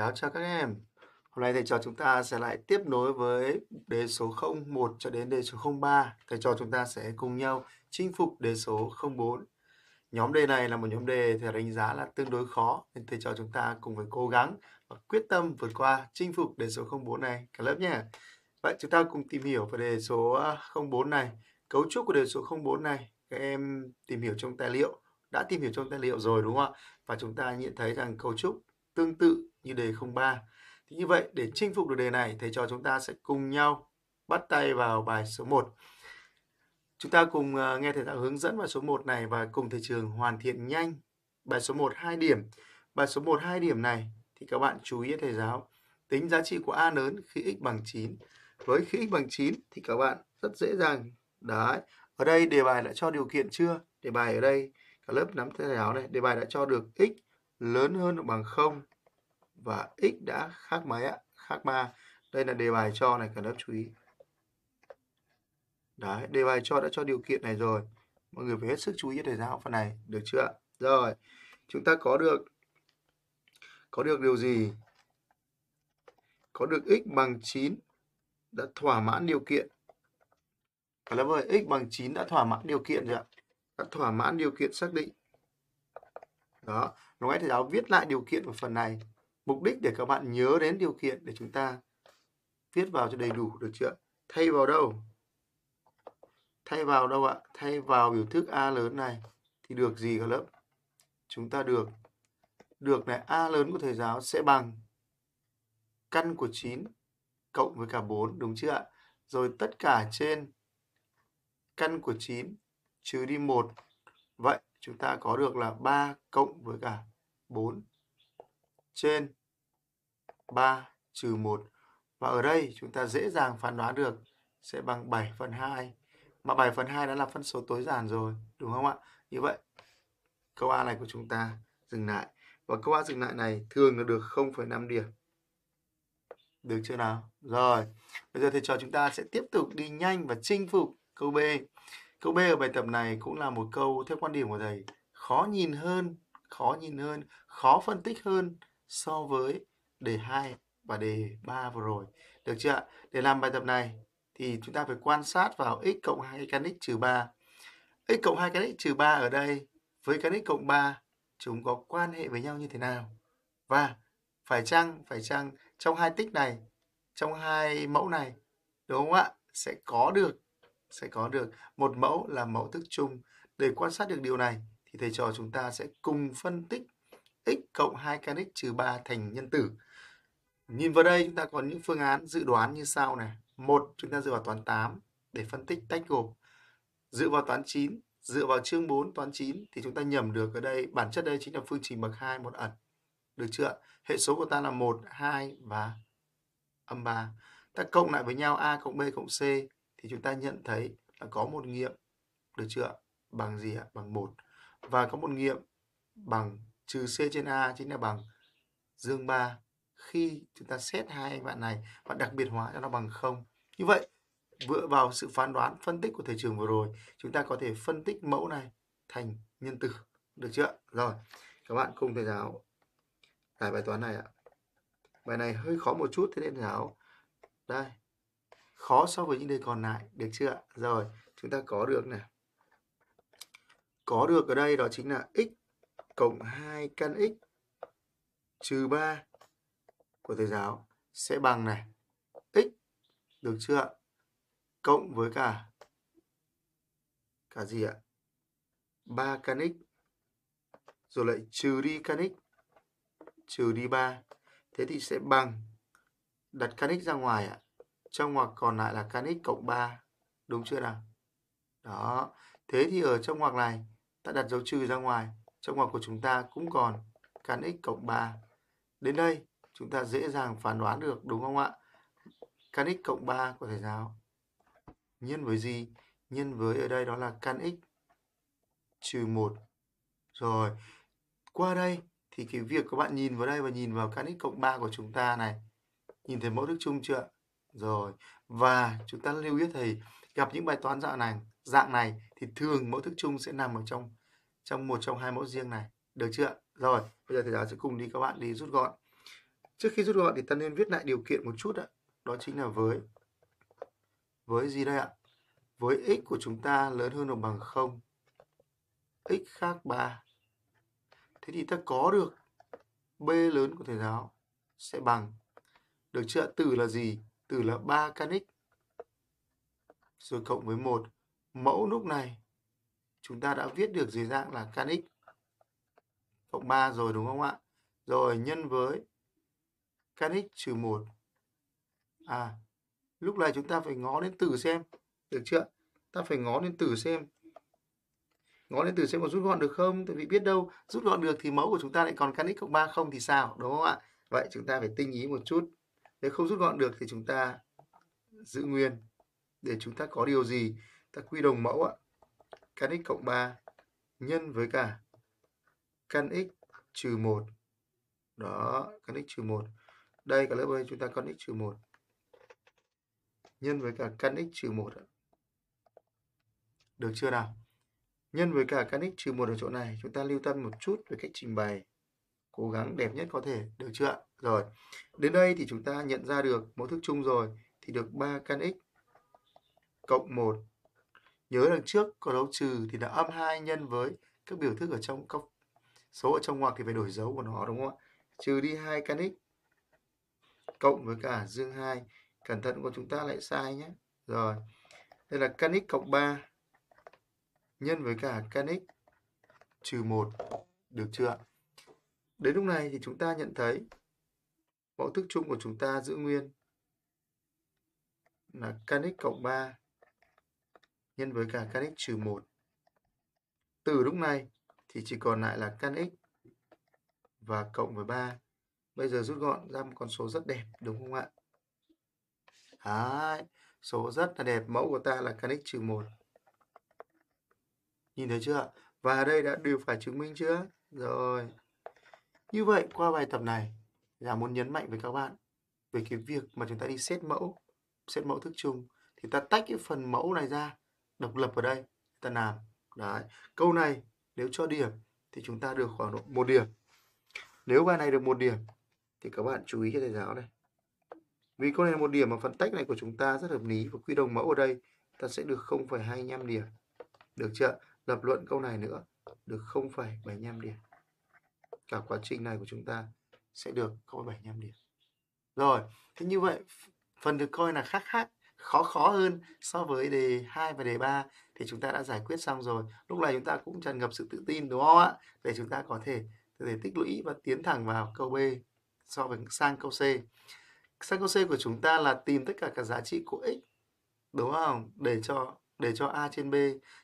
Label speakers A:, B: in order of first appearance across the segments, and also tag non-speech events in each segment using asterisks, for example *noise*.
A: Chào chào các em. Hôm nay thầy trò chúng ta sẽ lại tiếp nối với đề số 01 cho đến đề số 03. Thầy trò chúng ta sẽ cùng nhau chinh phục đề số 04. Nhóm đề này là một nhóm đề thầy đánh giá là tương đối khó, nên thầy trò chúng ta cùng phải cố gắng và quyết tâm vượt qua chinh phục đề số 04 này cả lớp nhé. Vậy chúng ta cùng tìm hiểu về đề số à, 04 này. Cấu trúc của đề số 04 này các em tìm hiểu trong tài liệu, đã tìm hiểu trong tài liệu rồi, đúng không ạ? Và chúng ta nhận thấy rằng cấu trúc tương tự như đề 03. Thì như vậy để chinh phục được đề này thầy trò chúng ta sẽ cùng nhau bắt tay vào bài số 1. Chúng ta cùng ờ, nghe thầy giáo hướng dẫn bài số 1 này và cùng thầy trường hoàn thiện nhanh bài số 1 2 điểm. Bài số 1 2 điểm này thì các bạn chú ý thầy giáo tính giá trị của a lớn khi x bằng 9. Với khi x bằng 9 thì các bạn rất dễ dàng đấy. Ở đây đề bài đã cho điều kiện chưa? Đề bài ở đây cả lớp nắm thầy giáo này, đề bài đã cho được x lớn hơn hoặc bằng 0 và x đã khác mấy ạ? Khác 3. Đây là đề bài cho này cả lớp chú ý. Đấy, đề bài cho đã cho điều kiện này rồi. Mọi người phải hết sức chú ý thầy học phần này, được chưa? Rồi, chúng ta có được có được điều gì? Có được x bằng 9 đã thỏa mãn điều kiện. Cả lớp ơi, x bằng 9 đã thỏa mãn điều kiện rồi ạ. Đã thỏa mãn điều kiện xác định. Đó, Nói thầy giáo viết lại điều kiện của phần này. Mục đích để các bạn nhớ đến điều kiện để chúng ta viết vào cho đầy đủ, được chưa thay vào đâu? Thay vào đâu ạ? Thay vào biểu thức a lớn này thì được gì cả lớp? Chúng ta được được này, a lớn của thầy giáo sẽ bằng căn của 9 cộng với cả 4 đúng chưa ạ? Rồi tất cả trên căn của 9 trừ đi 1 vậy chúng ta có được là 3 cộng với cả 4 trên 3 trừ 1. Và ở đây chúng ta dễ dàng phán đoán được sẽ bằng 7 phần 2. Mà 7 phần 2 đã là phân số tối giản rồi, đúng không ạ? Như vậy, câu A này của chúng ta dừng lại. Và câu A dừng lại này thường là được 0,5 điểm. Được chưa nào? Rồi, bây giờ thầy trò chúng ta sẽ tiếp tục đi nhanh và chinh phục câu B. Câu B ở bài tập này cũng là một câu theo quan điểm của thầy khó nhìn hơn, khó nhìn hơn, khó phân tích hơn so với đề 2 và đề 3 vừa rồi. Được chưa ạ? Để làm bài tập này thì chúng ta phải quan sát vào x cộng 2 căn x trừ 3. x cộng 2 căn x trừ 3 ở đây với căn x cộng 3 chúng có quan hệ với nhau như thế nào? Và phải chăng phải chăng trong hai tích này, trong hai mẫu này đúng không ạ? Sẽ có được sẽ có được một mẫu là mẫu thức chung. Để quan sát được điều này thì thầy trò chúng ta sẽ cùng phân tích x cộng 2 căn x trừ 3 thành nhân tử. Nhìn vào đây chúng ta có những phương án dự đoán như sau này. Một, chúng ta dựa vào toán 8 để phân tích tách gộp. Dựa vào toán 9, dựa vào chương 4 toán 9 thì chúng ta nhầm được ở đây, bản chất đây chính là phương trình bậc 2 một ẩn. Được chưa? Hệ số của ta là 1, 2 và âm 3. Ta cộng lại với nhau A cộng B cộng C thì chúng ta nhận thấy là có một nghiệm được chưa? Bằng gì ạ? Bằng 1. Và có một nghiệm bằng trừ C trên A chính là bằng dương 3 khi chúng ta xét hai bạn này và đặc biệt hóa cho nó bằng 0. Như vậy, dựa vào sự phán đoán phân tích của thầy trường vừa rồi, chúng ta có thể phân tích mẫu này thành nhân tử. Được chưa? Rồi, các bạn cùng thầy giáo giải bài toán này ạ. Bài này hơi khó một chút thế nên thầy giáo đây. Khó so với những đề còn lại, được chưa? Rồi, chúng ta có được này. Có được ở đây đó chính là x cộng 2 căn x trừ 3 của thầy giáo sẽ bằng này. X, được chưa cộng với cả cả gì ạ? 3 căn x. Rồi lại trừ đi căn x, trừ đi 3 thế thì sẽ bằng, đặt căn x ra ngoài ạ. Trong ngoặc còn lại là căn x cộng 3 đúng chưa nào? Đó. Thế thì ở trong ngoặc này ta đặt dấu trừ ra ngoài trong ngoặc của chúng ta cũng còn căn x cộng 3 đến đây chúng ta dễ dàng phán đoán được đúng không ạ? Căn x cộng 3 của thầy giáo nhân với gì? Nhân với ở đây đó là căn x trừ 1. Rồi, qua đây thì cái việc các bạn nhìn vào đây và nhìn vào căn x cộng 3 của chúng ta này. Nhìn thấy mẫu thức chung chưa? Rồi, và chúng ta lưu ý thầy gặp những bài toán dạng này, dạng này thì thường mẫu thức chung sẽ nằm ở trong trong một trong hai mẫu riêng này. Được chưa? Rồi, bây giờ thầy giáo sẽ cùng đi các bạn đi rút gọn Trước khi rút gọn thì ta nên viết lại điều kiện một chút ạ. Đó chính là với với gì đây ạ? Với x của chúng ta lớn hơn hoặc bằng 0. x khác 3. Thế thì ta có được b lớn của thầy giáo sẽ bằng được chưa? từ là gì? từ là 3 căn x rồi cộng với 1. Mẫu lúc này chúng ta đã viết được dưới dạng là căn x cộng 3 rồi đúng không ạ? Rồi nhân với căn x trừ 1. À, lúc này chúng ta phải ngó đến tử xem. Được chưa? Ta phải ngó đến tử xem. Ngó đến tử xem có rút gọn được không? Tại vì biết đâu rút gọn được thì mẫu của chúng ta lại còn căn x cộng 3 không thì sao? Đúng không ạ? Vậy chúng ta phải tinh ý một chút. Nếu không rút gọn được thì chúng ta giữ nguyên. Để chúng ta có điều gì? Ta quy đồng mẫu ạ. Căn x cộng 3 nhân với cả căn x trừ 1. Đó, căn x trừ 1. Đây cả lớp ơi, chúng ta căn x trừ 1. Nhân với cả căn x trừ 1. ạ. Được chưa nào? Nhân với cả căn x trừ 1 ở chỗ này, chúng ta lưu tâm một chút về cách trình bày. Cố gắng đẹp nhất có thể, được chưa ạ? Rồi, đến đây thì chúng ta nhận ra được mẫu thức chung rồi. Thì được 3 căn x cộng 1. Nhớ đằng trước có dấu trừ thì là âm 2 nhân với các biểu thức ở trong các số ở trong ngoặc thì phải đổi dấu của nó, đúng không ạ? Trừ đi 2 căn x cộng với cả dương 2. Cẩn thận của chúng ta lại sai nhé. Rồi. Đây là căn x cộng 3 nhân với cả căn x trừ 1. Được chưa ạ Đến lúc này thì chúng ta nhận thấy mẫu thức chung của chúng ta giữ nguyên là căn x cộng 3 nhân với cả căn x trừ 1. Từ lúc này thì chỉ còn lại là căn x và cộng với 3. Bây giờ rút gọn ra một con số rất đẹp đúng không ạ? Đấy, số rất là đẹp. Mẫu của ta là căn x trừ 1. Nhìn thấy chưa? Và đây đã đều phải chứng minh chưa? Rồi. Như vậy qua bài tập này là muốn nhấn mạnh với các bạn về cái việc mà chúng ta đi xét mẫu, xét mẫu thức chung thì ta tách cái phần mẫu này ra độc lập ở đây ta làm. Đấy. Câu này nếu cho điểm thì chúng ta được khoảng độ một điểm. Nếu bài này được một điểm thì các bạn chú ý cho thầy giáo này. Vì câu này là một điểm mà phần tách này của chúng ta rất hợp lý và quy đồng mẫu ở đây ta sẽ được 0,25 điểm. Được chưa? Lập luận câu này nữa được 0,75 điểm. Cả quá trình này của chúng ta sẽ được 0,75 điểm. Rồi, thế như vậy phần được coi là khác khác khó khó hơn so với đề 2 và đề 3 thì chúng ta đã giải quyết xong rồi. Lúc này chúng ta cũng tràn ngập sự tự tin đúng không ạ? Để chúng ta có thể có thể tích lũy và tiến thẳng vào câu B so với sang câu C. Sang câu C của chúng ta là tìm tất cả các giá trị của x đúng không? Để cho để cho a trên b.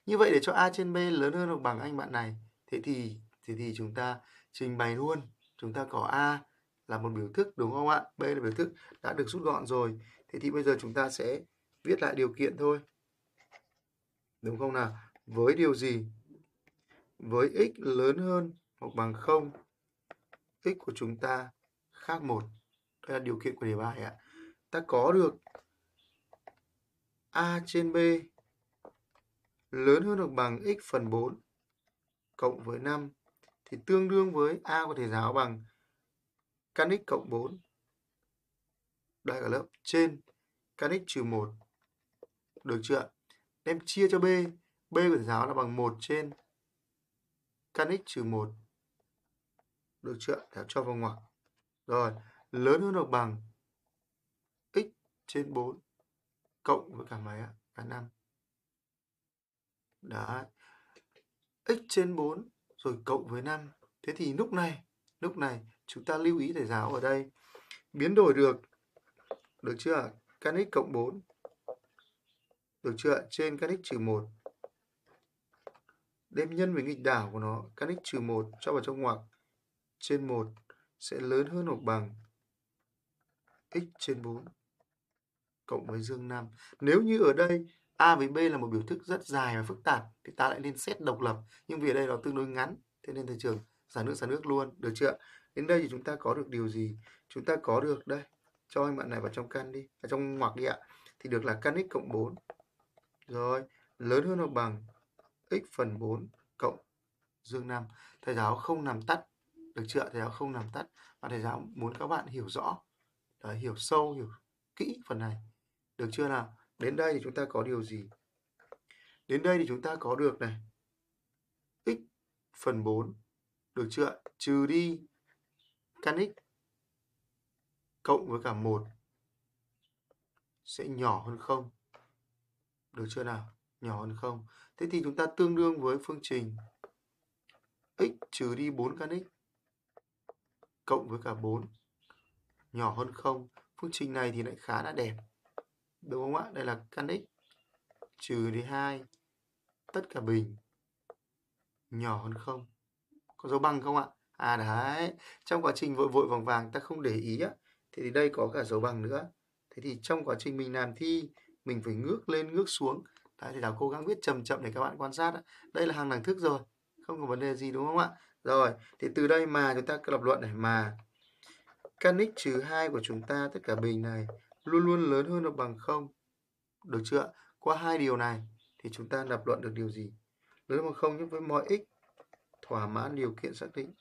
A: Như vậy để cho a trên b lớn hơn hoặc bằng anh bạn này, thế thì thì thì chúng ta trình bày luôn. Chúng ta có a là một biểu thức đúng không ạ? B là biểu thức đã được rút gọn rồi. Thế thì bây giờ chúng ta sẽ viết lại điều kiện thôi. Đúng không nào? Với điều gì? Với x lớn hơn hoặc bằng 0, x của chúng ta khác 1. Đây là điều kiện của đề bài ạ. Ta có được a trên b lớn hơn hoặc bằng x phần 4 cộng với 5 thì tương đương với a của thầy giáo bằng căn x cộng 4 đây cả lớp trên căn x trừ 1 được chưa đem chia cho b. B của thầy giáo là bằng 1 trên căn x trừ 1 được chưa để cho vào ngoặc. Rồi, lớn hơn hoặc bằng x trên 4 cộng với cả mấy ạ, cả 5 đấy. X trên 4 rồi cộng với 5 thế thì lúc này lúc này chúng ta lưu ý thầy giáo ở đây. Biến đổi được. Được chưa căn x cộng 4 được chưa trên căn x trừ 1 đem nhân với nghịch đảo của nó căn x trừ 1 cho vào trong ngoặc. Trên 1 sẽ lớn hơn hoặc bằng x trên 4 cộng với dương 5 nếu như ở đây A với B là một biểu thức rất dài và phức tạp, thì ta lại nên xét độc lập. Nhưng vì ở đây nó tương đối ngắn, thế nên thầy trường giả nước giả nước luôn. Được chưa đến đây thì chúng ta có được điều gì? Chúng ta có được đây cho anh bạn này vào trong căn đi ở trong ngoặc đi ạ. Thì được là căn x cộng 4 rồi lớn hơn hoặc bằng x phần 4 cộng dương 5 thầy giáo không làm tắt được chưa thầy giáo không làm tắt và thầy giáo muốn các bạn hiểu rõ. Đấy, hiểu sâu hiểu kỹ phần này. Được chưa nào? Đến đây thì chúng ta có điều gì? Đến đây thì chúng ta có được này. X phần 4 được chưa trừ đi căn x cộng với cả 1 sẽ nhỏ hơn không? Được chưa nào? Nhỏ hơn không. Thế thì chúng ta tương đương với phương trình x trừ đi 4 căn x cộng với cả 4 nhỏ hơn không. Phương trình này thì lại khá là đẹp. Đúng không ạ? Đây là căn x trừ đi 2 tất cả bình. Nhỏ hơn không. Có dấu bằng không ạ? À đấy. Trong quá trình vội vội vàng vàng, ta không để ý á thế thì đây có cả dấu bằng nữa. Thế thì trong quá trình mình làm thi, mình phải ngước lên, ngước xuống. Đấy, thì đào cố gắng viết chậm chậm để các bạn quan sát đây là hàng đẳng thức rồi, không có vấn đề gì, đúng không ạ? Rồi, thì từ đây mà chúng ta lập luận này mà. Căn x trừ 2 của chúng ta, tất cả bình này, luôn luôn lớn hơn hoặc bằng không? Được chưa qua hai điều này, thì chúng ta lập luận được điều gì? Lớn bằng không nhưng với mọi x. Thỏa mãn điều kiện xác định.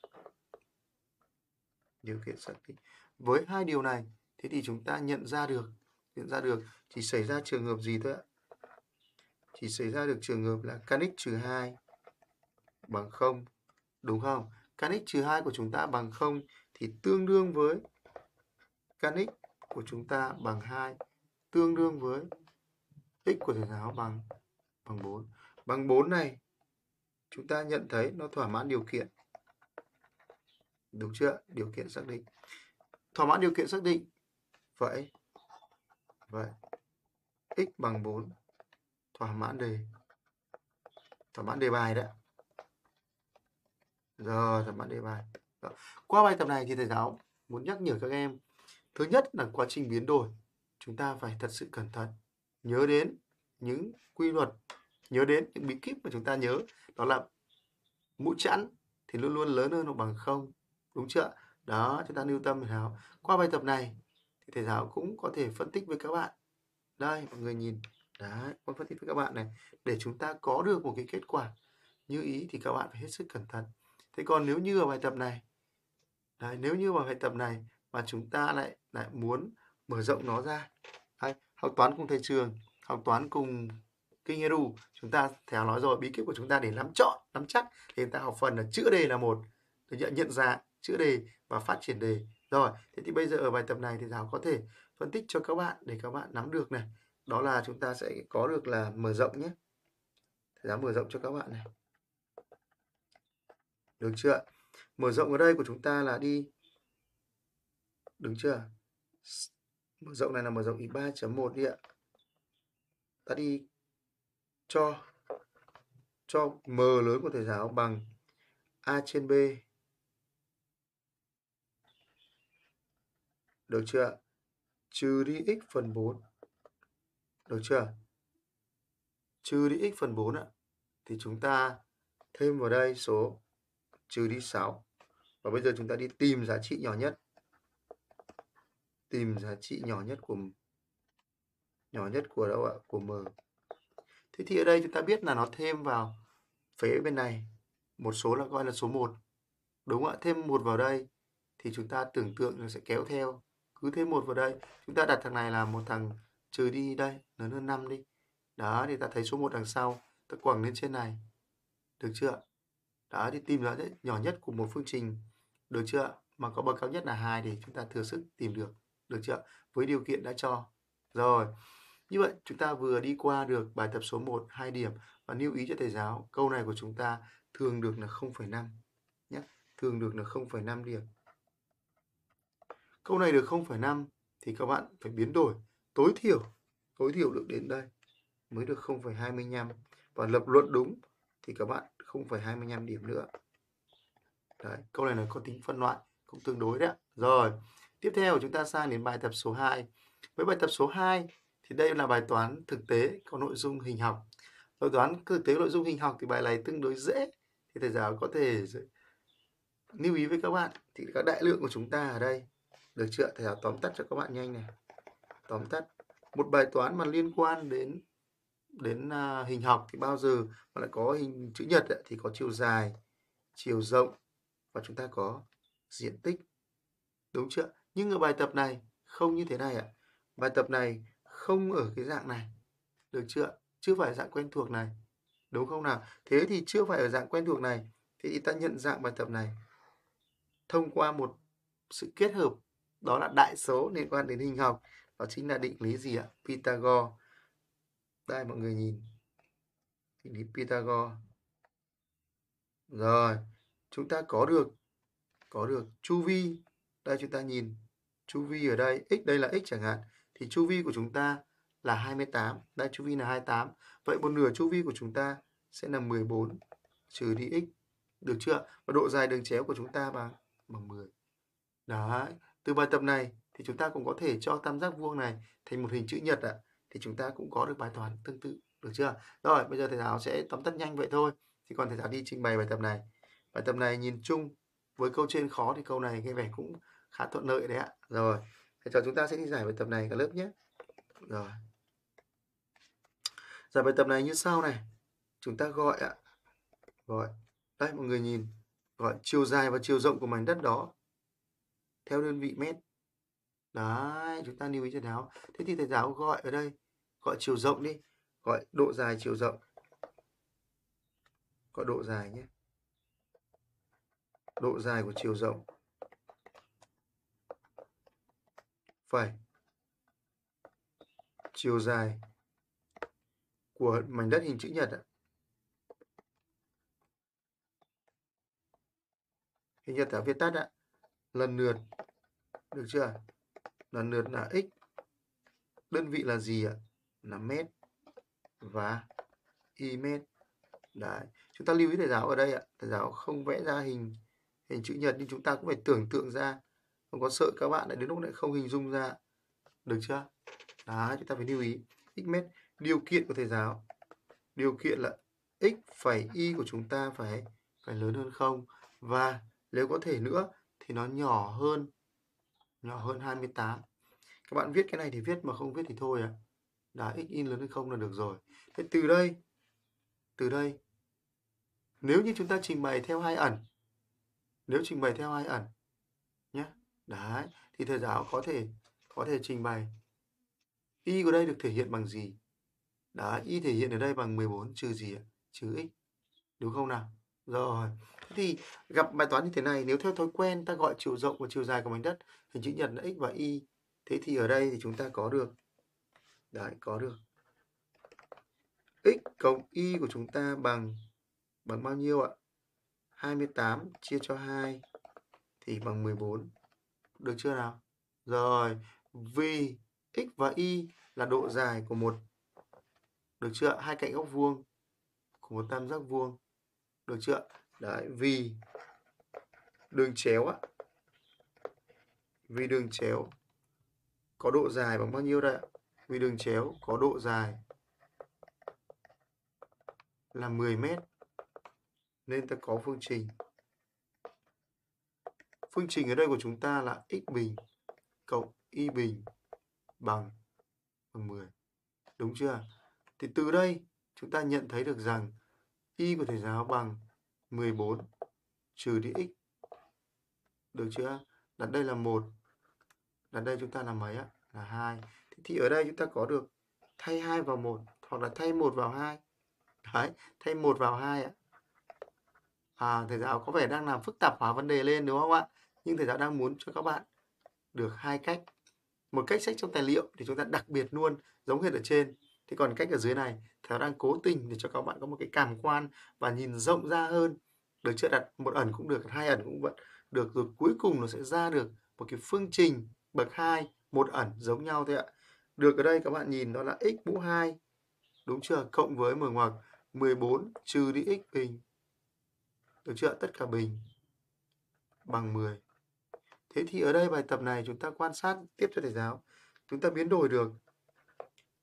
A: Điều kiện xác định với hai điều này, thế thì chúng ta nhận ra được, nhận ra được chỉ xảy ra trường hợp gì thôi ạ? Chỉ xảy ra được trường hợp là căn x trừ 2 bằng 0 đúng không? Căn x trừ 2 của chúng ta bằng 0 thì tương đương với căn x của chúng ta bằng 2 tương đương với x của thầy giáo bằng bằng 4 bằng 4 này, chúng ta nhận thấy nó thỏa mãn điều kiện. Đúng chưa điều kiện xác định thỏa mãn điều kiện xác định. Vậy. Vậy. X bằng 4 thỏa mãn đề. Thỏa mãn đề bài đấy. Rồi, thỏa mãn đề bài. Đó. qua bài tập này thì thầy giáo muốn nhắc nhở các em, thứ nhất là quá trình biến đổi. Chúng ta phải thật sự cẩn thận. Nhớ đến những quy luật, nhớ đến những bí kíp mà chúng ta nhớ. Đó là mũ chẵn thì luôn luôn lớn hơn hoặc bằng không. Đúng chưa đó chúng ta lưu tâm thầy giáo qua bài tập này thì thầy giáo cũng có thể phân tích với các bạn. Đây mọi người nhìn. Đấy con phân tích với các bạn này. Để chúng ta có được một cái kết quả như ý thì các bạn phải hết sức cẩn thận. Thế còn nếu như ở bài tập này đấy, nếu như ở bài tập này mà chúng ta lại lại muốn mở rộng nó ra đấy, học toán cùng thầy trường học toán cùng kinh edu chúng ta theo nói rồi bí kíp của chúng ta để nắm chọn nắm chắc thì chúng ta học phần là chữa đề là một. Nhận nhận dạng chữa đề và phát triển đề. Rồi, thế thì bây giờ ở bài tập này thì giáo có thể phân tích cho các bạn để các bạn nắm được này. Đó là chúng ta sẽ có được là mở rộng nhé. Thầy giáo mở rộng cho các bạn này. Được chưa mở rộng ở đây của chúng ta là đi. Đúng chưa mở rộng này là mở rộng ý 3.1 đi ạ. Ta đi cho cho m lớn của thầy giáo bằng a trên b. được chưa? Trừ đi x phần 4 được chưa? Trừ đi x phần 4 ạ, thì chúng ta thêm vào đây số, trừ đi 6 và bây giờ chúng ta đi tìm giá trị nhỏ nhất. Tìm giá trị nhỏ nhất của nhỏ nhất của đâu ạ? Của m. Thế thì ở đây chúng ta biết là nó thêm vào phế bên này. Một số là gọi là số 1 đúng ạ? Thêm một vào đây thì chúng ta tưởng tượng là sẽ kéo theo cứ thêm một vào đây. Chúng ta đặt thằng này là một thằng trừ đi đây lớn hơn 5 đi. Đó thì ta thấy số 1 đằng sau ta quẳng lên trên này. Được chưa đó thì tìm giá nhỏ nhất của một phương trình. Được chưa mà có bậc cao nhất là hai thì chúng ta thừa sức tìm được. Được chưa với điều kiện đã cho. Rồi như vậy chúng ta vừa đi qua được bài tập số 1 2 điểm. Và lưu ý cho thầy giáo câu này của chúng ta thường được là 0,5 nhé. Thường được là 0,5 điểm câu này được 0,5 thì các bạn phải biến đổi. Tối thiểu tối thiểu được đến đây mới được 0,25 và lập luận đúng thì các bạn 0,25 điểm nữa. Đấy, câu này là có tính phân loại cũng tương đối đấy rồi tiếp theo chúng ta sang đến bài tập số 2 với bài tập số 2 thì đây là bài toán thực tế có nội dung hình học. Bài toán thực tế nội dung hình học thì bài này tương đối dễ. Thì thầy giáo có thể lưu ý với các bạn thì các đại lượng của chúng ta ở đây được chưa thầy giáo tóm tắt cho các bạn nhanh này tóm tắt một bài toán mà liên quan đến đến uh, hình học thì bao giờ mà lại có hình chữ nhật ấy, thì có chiều dài chiều rộng và chúng ta có diện tích. Đúng chưa? Nhưng ở bài tập này không như thế này ạ. Bài tập này không ở cái dạng này. Được chưa? Chưa phải dạng quen thuộc này. Đúng không nào? Thế thì chưa phải ở dạng quen thuộc này. Thế thì ta nhận dạng bài tập này thông qua một sự kết hợp đó là đại số liên quan đến hình học. Đó chính là định lý gì ạ? Pythagore. Đây, mọi người nhìn. Định lý Pythagore. Rồi, chúng ta có được có được chu vi. Đây, chúng ta nhìn. Chu vi ở đây, x đây là x chẳng hạn. Thì chu vi của chúng ta là 28 đây, chu vi là 28 vậy một nửa chu vi của chúng ta sẽ là 14 trừ đi x. Được chưa và độ dài đường chéo của chúng ta bằng bằng 10 đấy từ bài tập này thì chúng ta cũng có thể cho tam giác vuông này thành một hình chữ nhật ạ. Thì chúng ta cũng có được bài toán tương tự, được chưa? Rồi, bây giờ thầy giáo sẽ tóm tắt nhanh vậy thôi. Thì còn thầy giáo đi trình bày bài tập này. Bài tập này nhìn chung với câu trên khó thì câu này cái vẻ cũng khá thuận lợi đấy ạ. Rồi, thầy trò chúng ta sẽ đi giải bài tập này cả lớp nhé. Rồi. Giải bài tập này như sau này. Chúng ta gọi ạ. Gọi. Đây mọi người nhìn. Gọi chiều dài và chiều rộng của mảnh đất đó theo đơn vị mét. Đấy, chúng ta lưu ý cho giáo thế thì thầy giáo gọi ở đây, gọi chiều rộng đi, gọi độ dài chiều rộng. Gọi độ dài nhé. Độ dài của chiều rộng. Phải. Chiều dài của mảnh đất hình chữ nhật ạ. Hình nhật ở viết tắt ạ lần lượt. Được chưa? Lần lượt là x. Đơn vị là gì ạ? Là mét và y mét. Đấy, chúng ta lưu ý thầy giáo ở đây ạ. Thầy giáo không vẽ ra hình hình chữ nhật nhưng chúng ta cũng phải tưởng tượng ra. Không có sợ các bạn lại đến lúc lại không hình dung ra. Được chưa? Đó chúng ta phải lưu ý. X mét, điều kiện của thầy giáo. Điều kiện là x phải y của chúng ta phải phải lớn hơn không? Và nếu có thể nữa thì nó nhỏ hơn nhỏ hơn 28 các bạn viết cái này thì viết mà không viết thì thôi à đã x in lớn hơn không là được rồi. Thế từ đây từ đây, nếu như chúng ta trình bày theo hai ẩn, nếu trình bày theo hai ẩn nhé đấy, thì thầy giáo có thể có thể trình bày y của đây được thể hiện bằng gì? Đó y thể hiện ở đây bằng 14 trừ gì ạ? Trừ x, đúng không nào? Rồi thì gặp bài toán như thế này, nếu theo thói quen ta gọi chiều rộng và chiều dài của mảnh đất hình chữ nhật là x và y, thế thì ở đây thì chúng ta có được, đấy, có được x cộng y của chúng ta bằng bằng bao nhiêu ạ? 28 chia cho 2 thì bằng 14 được chưa nào? Rồi, vì x và y là độ dài của một, được chưa hai cạnh góc vuông của một tam giác vuông. Được chưa đấy, vì đường chéo á. Vì đường chéo có độ dài bằng bao nhiêu đây ạ? Vì đường chéo có độ dài là 10 mét, nên ta có phương trình. Phương trình ở đây của chúng ta là x bình cộng y bình bằng 10 đúng chưa? Thì từ đây chúng ta nhận thấy được rằng y của thầy giáo bằng 14 trừ đi x. Được chưa? Đặt đây là 1. Đặt đây chúng ta là mấy ạ? Là 2. Thế thì ở đây chúng ta có được thay 2 vào 1 hoặc là thay 1 vào 2. Đấy, thay 1 vào 2 ạ. À, thầy giáo có vẻ đang làm phức tạp hóa vấn đề lên đúng không ạ? Nhưng thầy giáo đang muốn cho các bạn được hai cách. Một cách sách trong tài liệu thì chúng ta đặc biệt luôn giống hệt ở trên Thế còn cách ở dưới này, thầy đang cố tình để cho các bạn có một cái cảm quan và nhìn rộng ra hơn. Được chưa đặt một ẩn cũng được, hai ẩn cũng vẫn được. Rồi cuối cùng nó sẽ ra được một cái phương trình bậc 2, một ẩn giống nhau thôi ạ. Được ở đây các bạn nhìn đó là x mũ 2. Đúng chưa? Cộng với mở ngoặc 14 trừ đi x bình. Được chưa? Tất cả bình bằng 10. Thế thì ở đây bài tập này chúng ta quan sát tiếp cho thầy giáo. Chúng ta biến đổi được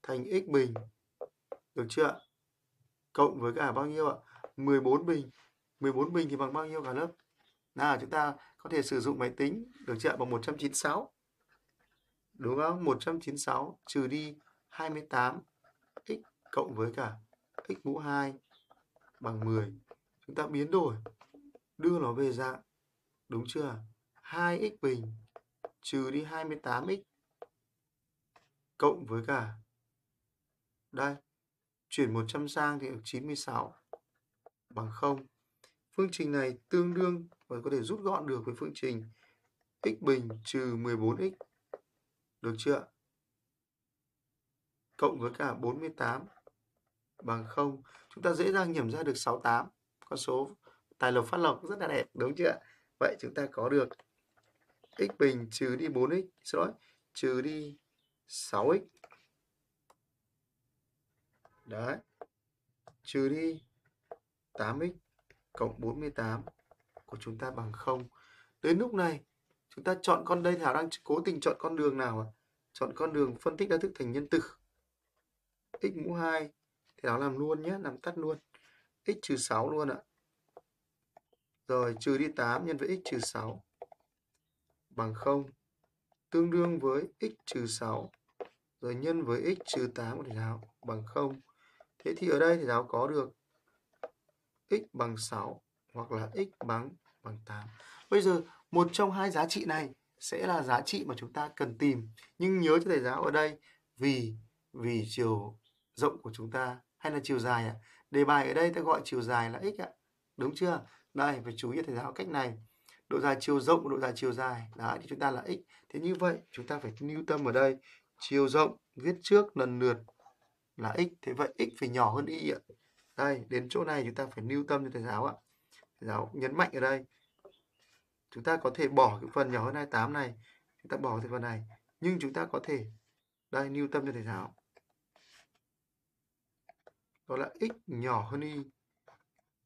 A: thành x bình. Được chưa ạ? Cộng với cả bao nhiêu ạ? 14 bình. 14 bình thì bằng bao nhiêu cả lớp? Nào, chúng ta có thể sử dụng máy tính, được chưa ạ? bằng 196. Đúng không? 196 trừ đi 28 x cộng với cả x mũ 2 bằng 10. Chúng ta biến đổi, đưa nó về dạng, đúng chưa? 2x bình trừ đi 28x cộng với cả đây chuyển 100 sang thì được 96 bằng 0. Phương trình này tương đương và có thể rút gọn được với phương trình x bình trừ 14x. Được chưa? Cộng với cả 48 bằng 0. Chúng ta dễ dàng nhẩm ra được 68. Con số tài lộc phát lộc rất là đẹp, đúng chưa? Vậy chúng ta có được x bình trừ đi 4x, xin lỗi, trừ đi 6x. Đấy. Trừ đi 8x cộng 48 của chúng ta bằng 0. Đến lúc này, chúng ta chọn con đây Thảo đang cố tình chọn con đường nào ạ à? Chọn con đường phân tích đa thức thành nhân tử. x mũ 2 thì nó làm luôn nhé, làm tắt luôn. x trừ 6 luôn ạ. à. Rồi trừ đi 8 nhân với x trừ 6 bằng 0 tương đương với x trừ 6 rồi nhân với x trừ 8 thì nào bằng 0. Thế thì ở đây thầy giáo có được x bằng 6 hoặc là x bằng bằng 8. Bây giờ một trong hai giá trị này sẽ là giá trị mà chúng ta cần tìm. Nhưng nhớ cho thầy giáo ở đây, vì vì chiều rộng của chúng ta hay là chiều dài ạ. Đề bài ở đây ta gọi chiều dài là x ạ. Đúng chưa? Đây, phải chú ý thầy giáo cách này. Độ dài chiều rộng và độ dài chiều dài. Đấy thì chúng ta là x. Thế như vậy, chúng ta phải lưu tâm ở đây. Chiều rộng viết trước lần lượt là x. Thế vậy x phải nhỏ hơn y ạ. Đây, đến chỗ này chúng ta phải lưu tâm cho thầy giáo ạ. Thầy giáo nhấn mạnh ở đây. Chúng ta có thể bỏ cái phần nhỏ hơn 28 này. Chúng ta bỏ cái phần này. Nhưng chúng ta có thể đây lưu tâm cho thầy giáo. Đó là x nhỏ hơn y.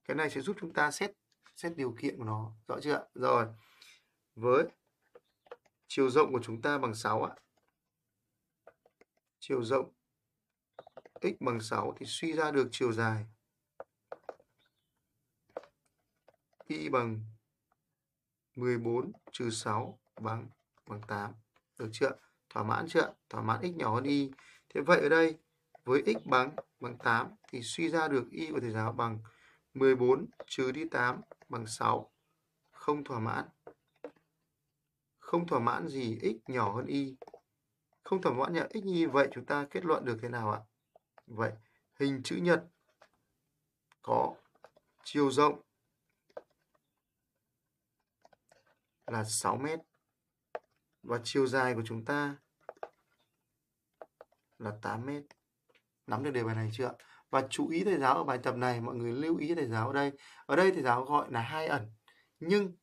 A: Cái này sẽ giúp chúng ta xét xét điều kiện của nó. Rõ chưa? Rồi. Với chiều rộng của chúng ta bằng 6 ạ. Chiều rộng x bằng 6 thì suy ra được chiều dài y bằng 14 trừ 6 bằng bằng 8. Được chưa? Thỏa mãn chưa? Thỏa mãn x nhỏ hơn y. Thế vậy ở đây, với x bằng bằng 8 thì suy ra được y của thầy giáo bằng 14 trừ đi 8 bằng 6. Không thỏa mãn. Không thỏa mãn gì x nhỏ hơn y. Không thỏa mãn nhà x y vậy chúng ta kết luận được thế nào ạ? Vậy hình chữ nhật có chiều rộng là 6 mét và chiều dài của chúng ta là 8 mét. Nắm được đề bài này chưa? Và chú ý thầy giáo ở bài tập này, mọi người lưu ý thầy giáo ở đây. Ở đây thầy giáo gọi là hai ẩn. Nhưng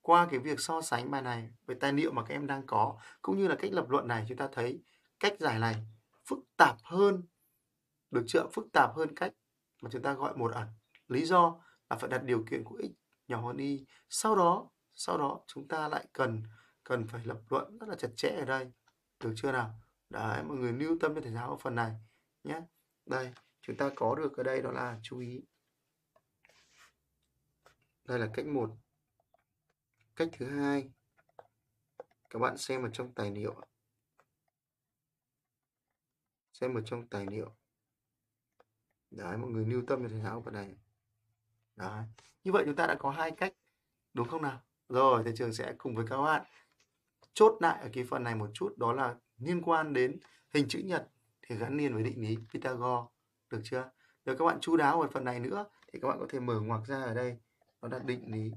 A: qua cái việc so sánh bài này với tài liệu mà các em đang có, cũng như là cách lập luận này, chúng ta thấy cách giải này phức tạp hơn, được chưa? Phức tạp hơn cách mà chúng ta gọi một ẩn. Lý do là phải đặt điều kiện của x nhỏ hơn y. Sau đó, sau đó chúng ta lại cần cần phải lập luận rất là chặt chẽ ở đây. Được chưa nào? Đấy, mọi người lưu tâm cho thầy giáo ở phần này nhé. Đây, chúng ta có được ở đây đó là chú ý. Đây là cách một Cách thứ hai các bạn xem ở trong tài liệu. Xem ở trong tài liệu. Đấy, mọi người lưu tâm cho thầy giáo phần này. Đấy. Như vậy chúng ta đã có hai cách, đúng không nào? Rồi, thầy trường sẽ cùng với các bạn chốt lại ở cái phần này một chút, đó là liên quan đến hình chữ nhật thì gắn liền với định lý Pythagore, được chưa? Nếu các bạn chú đáo ở phần này nữa thì các bạn có thể mở ngoặc ra ở đây, đó là định lý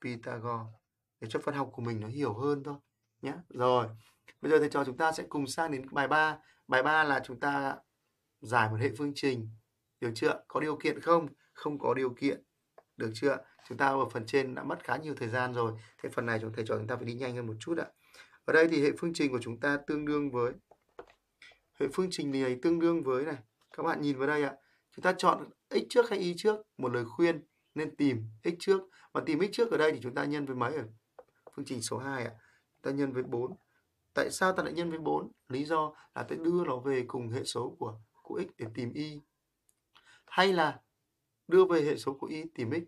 A: Pythagore để cho phần học của mình nó hiểu hơn thôi nhé. Rồi, bây giờ thầy trò chúng ta sẽ cùng sang đến bài 3. Bài 3 là chúng ta giải một hệ phương trình. Được chưa? Có điều kiện không? Không có điều kiện. Được chưa? Chúng ta ở phần trên đã mất khá nhiều thời gian rồi. Thế phần này chúng thầy cho chúng ta phải đi nhanh hơn một chút ạ. Ở đây thì hệ phương trình của chúng ta tương đương với, hệ phương trình này tương đương với này. Các bạn nhìn vào đây ạ. Chúng ta chọn x trước hay y trước? Một lời khuyên, nên tìm x trước. Và tìm x trước ở đây thì chúng ta nhân với mấy ở phương trình số 2 ạ? Ta nhân với 4. Tại sao ta lại nhân với 4? Lý do là ta đưa nó về cùng hệ số của của x để tìm y. Hay là đưa về hệ số của y tìm x.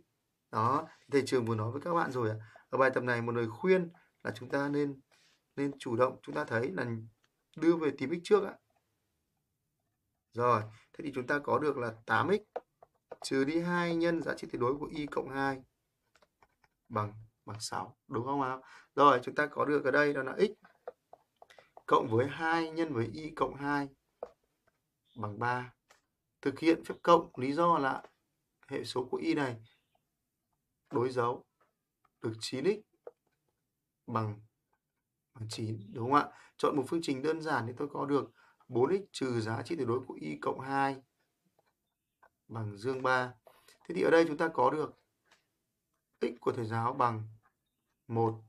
A: Đó, thầy trường vừa nói với các bạn rồi ạ. Ở bài tập này một lời khuyên là chúng ta nên nên chủ động chúng ta thấy là đưa về tìm x trước ạ. Rồi, thế thì chúng ta có được là 8x trừ đi 2 nhân giá trị tuyệt đối của y cộng 2 bằng bằng 6, đúng không nào? Rồi, chúng ta có được ở đây đó là x cộng với 2 nhân với y cộng 2 bằng 3. Thực hiện phép cộng, lý do là hệ số của y này đối dấu được 9x bằng bằng 9 đúng không ạ? Chọn một phương trình đơn giản thì tôi có được 4x trừ giá trị tuyệt đối của y cộng 2 bằng dương 3. Thế thì ở đây chúng ta có được x của thầy giáo bằng 1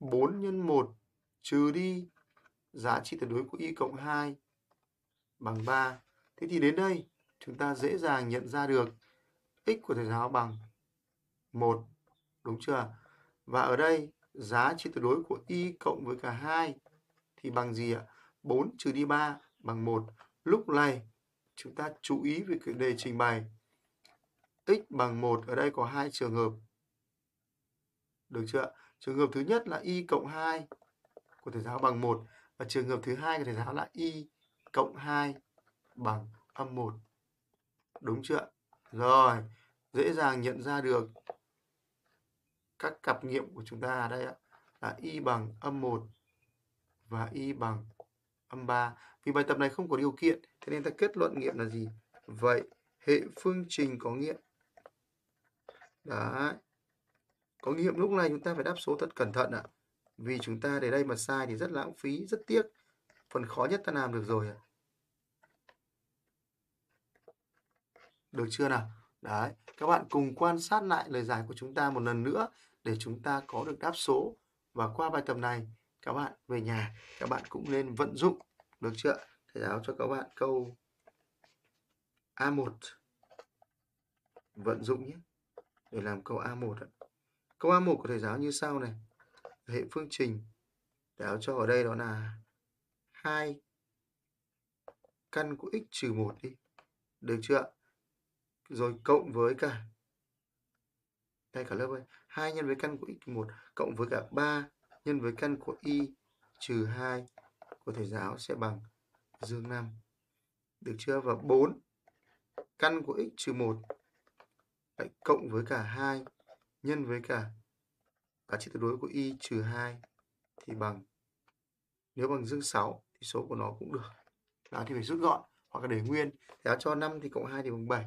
A: 4 nhân 1 trừ đi giá trị tuyệt đối của y cộng 2 bằng 3. Thế thì đến đây, chúng ta dễ dàng nhận ra được x của thầy giáo bằng 1. Đúng chưa? Và ở đây, giá trị tuyệt đối của y cộng với cả 2 thì bằng gì ạ? 4 trừ đi 3 bằng 1. Lúc này, chúng ta chú ý về cái đề trình bày. x bằng 1 ở đây có hai trường hợp. Được chưa? Trường hợp thứ nhất là y cộng 2 của thầy giáo bằng 1 và trường hợp thứ hai của thầy giáo là y cộng 2 bằng âm 1. Đúng chưa? Rồi, dễ dàng nhận ra được các cặp nghiệm của chúng ta ở đây là y bằng âm 1 và y bằng âm 3. Vì bài tập này không có điều kiện, thế nên ta kết luận nghiệm là gì? Vậy hệ phương trình có nghiệm. Đấy. Có nghiệm lúc này chúng ta phải đáp số thật cẩn thận ạ. Vì chúng ta để đây mà sai thì rất lãng phí, rất tiếc. Phần khó nhất ta làm được rồi ạ. Được chưa nào? Đấy, các bạn cùng quan sát lại lời giải của chúng ta một lần nữa để chúng ta có được đáp số. Và qua bài tập này, các bạn về nhà, các bạn cũng nên vận dụng. Được chưa? Thầy giáo cho các bạn câu A1. Vận dụng nhé. Để làm câu A1 ạ. Câu A1 của thầy giáo như sau này. Hệ phương trình. Thầy giáo cho ở đây đó là 2 căn của x trừ 1 đi. Được chưa? Rồi cộng với cả đây cả lớp ơi, 2 nhân với căn của x1 cộng với cả 3 nhân với căn của y trừ 2 của thầy giáo sẽ bằng dương 5. Được chưa? Và 4 căn của x trừ 1 lại cộng với cả 2 nhân với cả giá trị tuyệt đối của y trừ 2 thì bằng nếu bằng dương 6 thì số của nó cũng được. Đó thì phải rút gọn hoặc là để nguyên. Giá cho 5 thì cộng 2 thì bằng 7.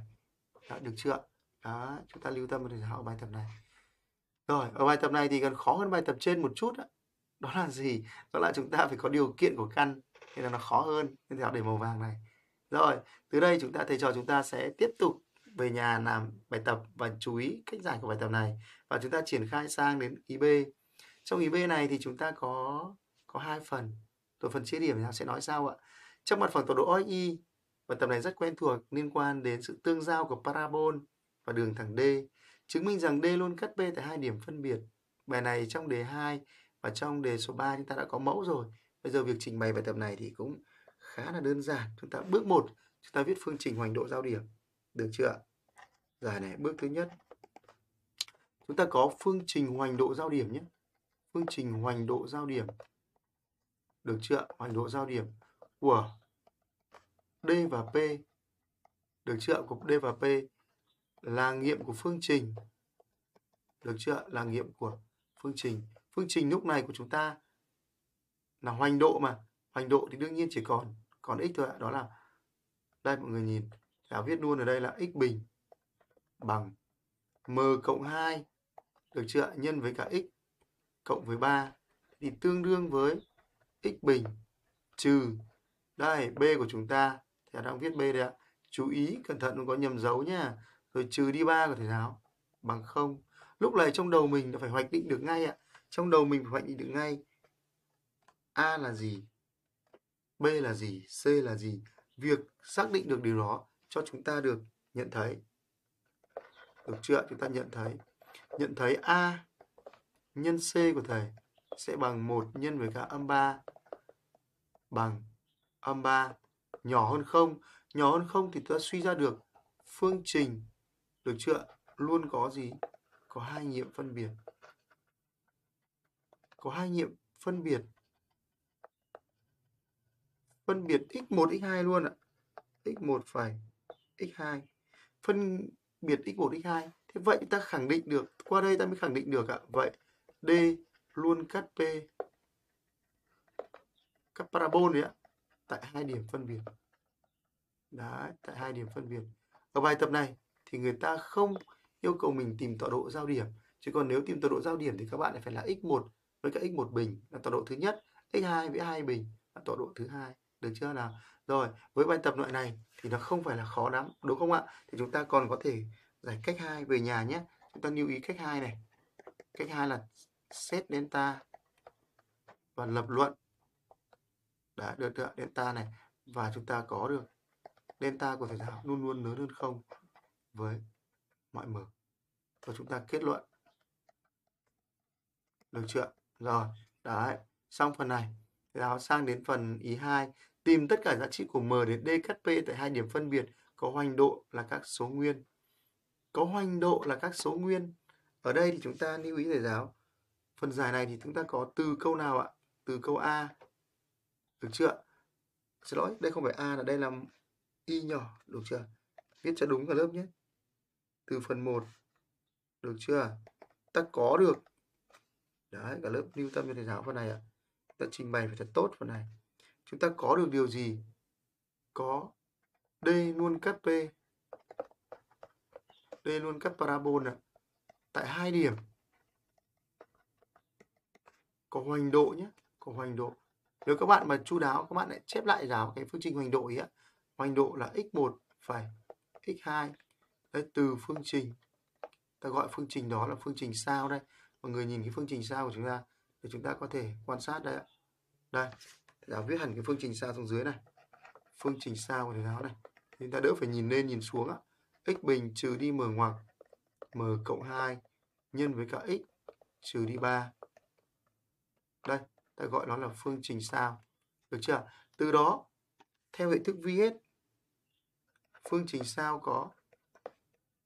A: Đó, được chưa? Đó, chúng ta lưu tâm vào để học bài tập này. Rồi, ở bài tập này thì còn khó hơn bài tập trên một chút. Đó, đó là gì? Đó là chúng ta phải có điều kiện của căn nên là nó khó hơn. Nên học để màu vàng này. Rồi, từ đây chúng ta thầy trò chúng ta sẽ tiếp tục về nhà làm bài tập và chú ý cách giải của bài tập này và chúng ta triển khai sang đến ý B. Trong ý B này thì chúng ta có có hai phần. Tổ phần chia điểm sẽ nói sao ạ? Trong mặt phần tọa độ OI, bài tập này rất quen thuộc liên quan đến sự tương giao của parabol và đường thẳng D, chứng minh rằng D luôn cắt B tại hai điểm phân biệt. Bài này trong đề 2 và trong đề số 3 chúng ta đã có mẫu rồi. Bây giờ việc trình bày bài tập này thì cũng khá là đơn giản. Chúng ta bước 1, chúng ta viết phương trình hoành độ giao điểm. Được chưa? Giải này, bước thứ nhất. Chúng ta có phương trình hoành độ giao điểm nhé. Phương trình hoành độ giao điểm. Được chưa? Hoành độ giao điểm của D và P. Được chưa? Của D và P là nghiệm của phương trình. Được chưa? Là nghiệm của phương trình. Phương trình lúc này của chúng ta là hoành độ mà. Hoành độ thì đương nhiên chỉ còn còn x thôi ạ. Đó là, đây mọi người nhìn. đã viết luôn ở đây là x bình bằng m cộng 2 được chưa? Nhân với cả x cộng với 3 thì tương đương với x bình trừ đây, b của chúng ta thì đang viết b đây ạ. Chú ý, cẩn thận không có nhầm dấu nha. rồi trừ đi 3 của thầy giáo bằng 0. Lúc này trong đầu mình phải hoạch định được ngay ạ. Trong đầu mình phải hoạch định được ngay A là gì? B là gì? C là gì? Việc xác định được điều đó cho chúng ta được nhận thấy. Được chưa? Chúng ta nhận thấy. Nhận thấy A nhân C của thầy sẽ bằng 1 nhân với cả âm 3 bằng âm 3 nhỏ hơn không Nhỏ hơn không thì ta suy ra được phương trình được chưa? Luôn có gì? Có hai nghiệm phân biệt. Có hai nghiệm phân biệt. Phân biệt x1, x2 luôn ạ. x1 phải x2. Phân biệt x1 x2 thế vậy ta khẳng định được qua đây ta mới khẳng định được ạ vậy D luôn cắt P các parabol đấy ạ tại hai điểm phân biệt. Đấy, tại hai điểm phân biệt. Ở bài tập này thì người ta không yêu cầu mình tìm tọa độ giao điểm, chứ còn nếu tìm tọa độ giao điểm thì các bạn lại phải là x1 với cả x1 bình là tọa độ thứ nhất x2 với 2 bình là tọa độ thứ hai. Được chưa nào? Rồi, với bài tập loại này thì nó không phải là khó lắm, đúng không ạ? Thì chúng ta còn có thể giải cách hai về nhà nhé. Chúng ta lưu ý cách hai này. Cách hai là set delta và lập luận đã, được được delta này. Và chúng ta có được delta của thầy giáo luôn luôn lớn hơn không với mọi m. Và chúng ta kết luận. Được chưa rồi, đấy. Xong phần này. Giáo sang đến phần ý 2 tìm tất cả giá trị của m đến d cắt p tại hai điểm phân biệt. Có hoành độ là các số nguyên. Có hoành độ là các số nguyên. Ở đây thì chúng ta lưu ý thầy giáo. Phần giải này thì chúng ta có từ câu nào ạ? Từ câu a được chưa xin lỗi, đây không phải a, là đây là y nhỏ, được chưa? Viết cho đúng cả lớp nhé. Từ phần 1 được chưa? Ta có được. Đấy, cả lớp lưu tâm cho thầy giáo phần này ạ. Ta trình bày phải thật tốt phần này. Chúng ta có được điều gì? Có d luôn cắt p. D luôn cắt parabol ạ. Tại hai điểm. Có hoành độ nhé, có hoành độ nếu các bạn mà chu đáo các bạn lại chép lại giáo cái phương trình hoành độ ấy ạ. Hoành độ là x1 phải x2 đấy, từ phương trình ta gọi phương trình đó là phương trình sao đây. Mọi người nhìn cái phương trình sao của chúng ta để chúng ta có thể quan sát đây ạ. Đây giáo viết hẳn cái phương trình sao xuống dưới này. Phương trình sao của thầy giáo này. Chúng ta đỡ phải nhìn lên nhìn xuống ạ. X bình trừ đi m ngoặc m cộng 2 nhân với cả x trừ đi 3 đây ta gọi nó là phương trình sao. Được chưa? Từ đó, theo hệ thức VS phương trình sao có,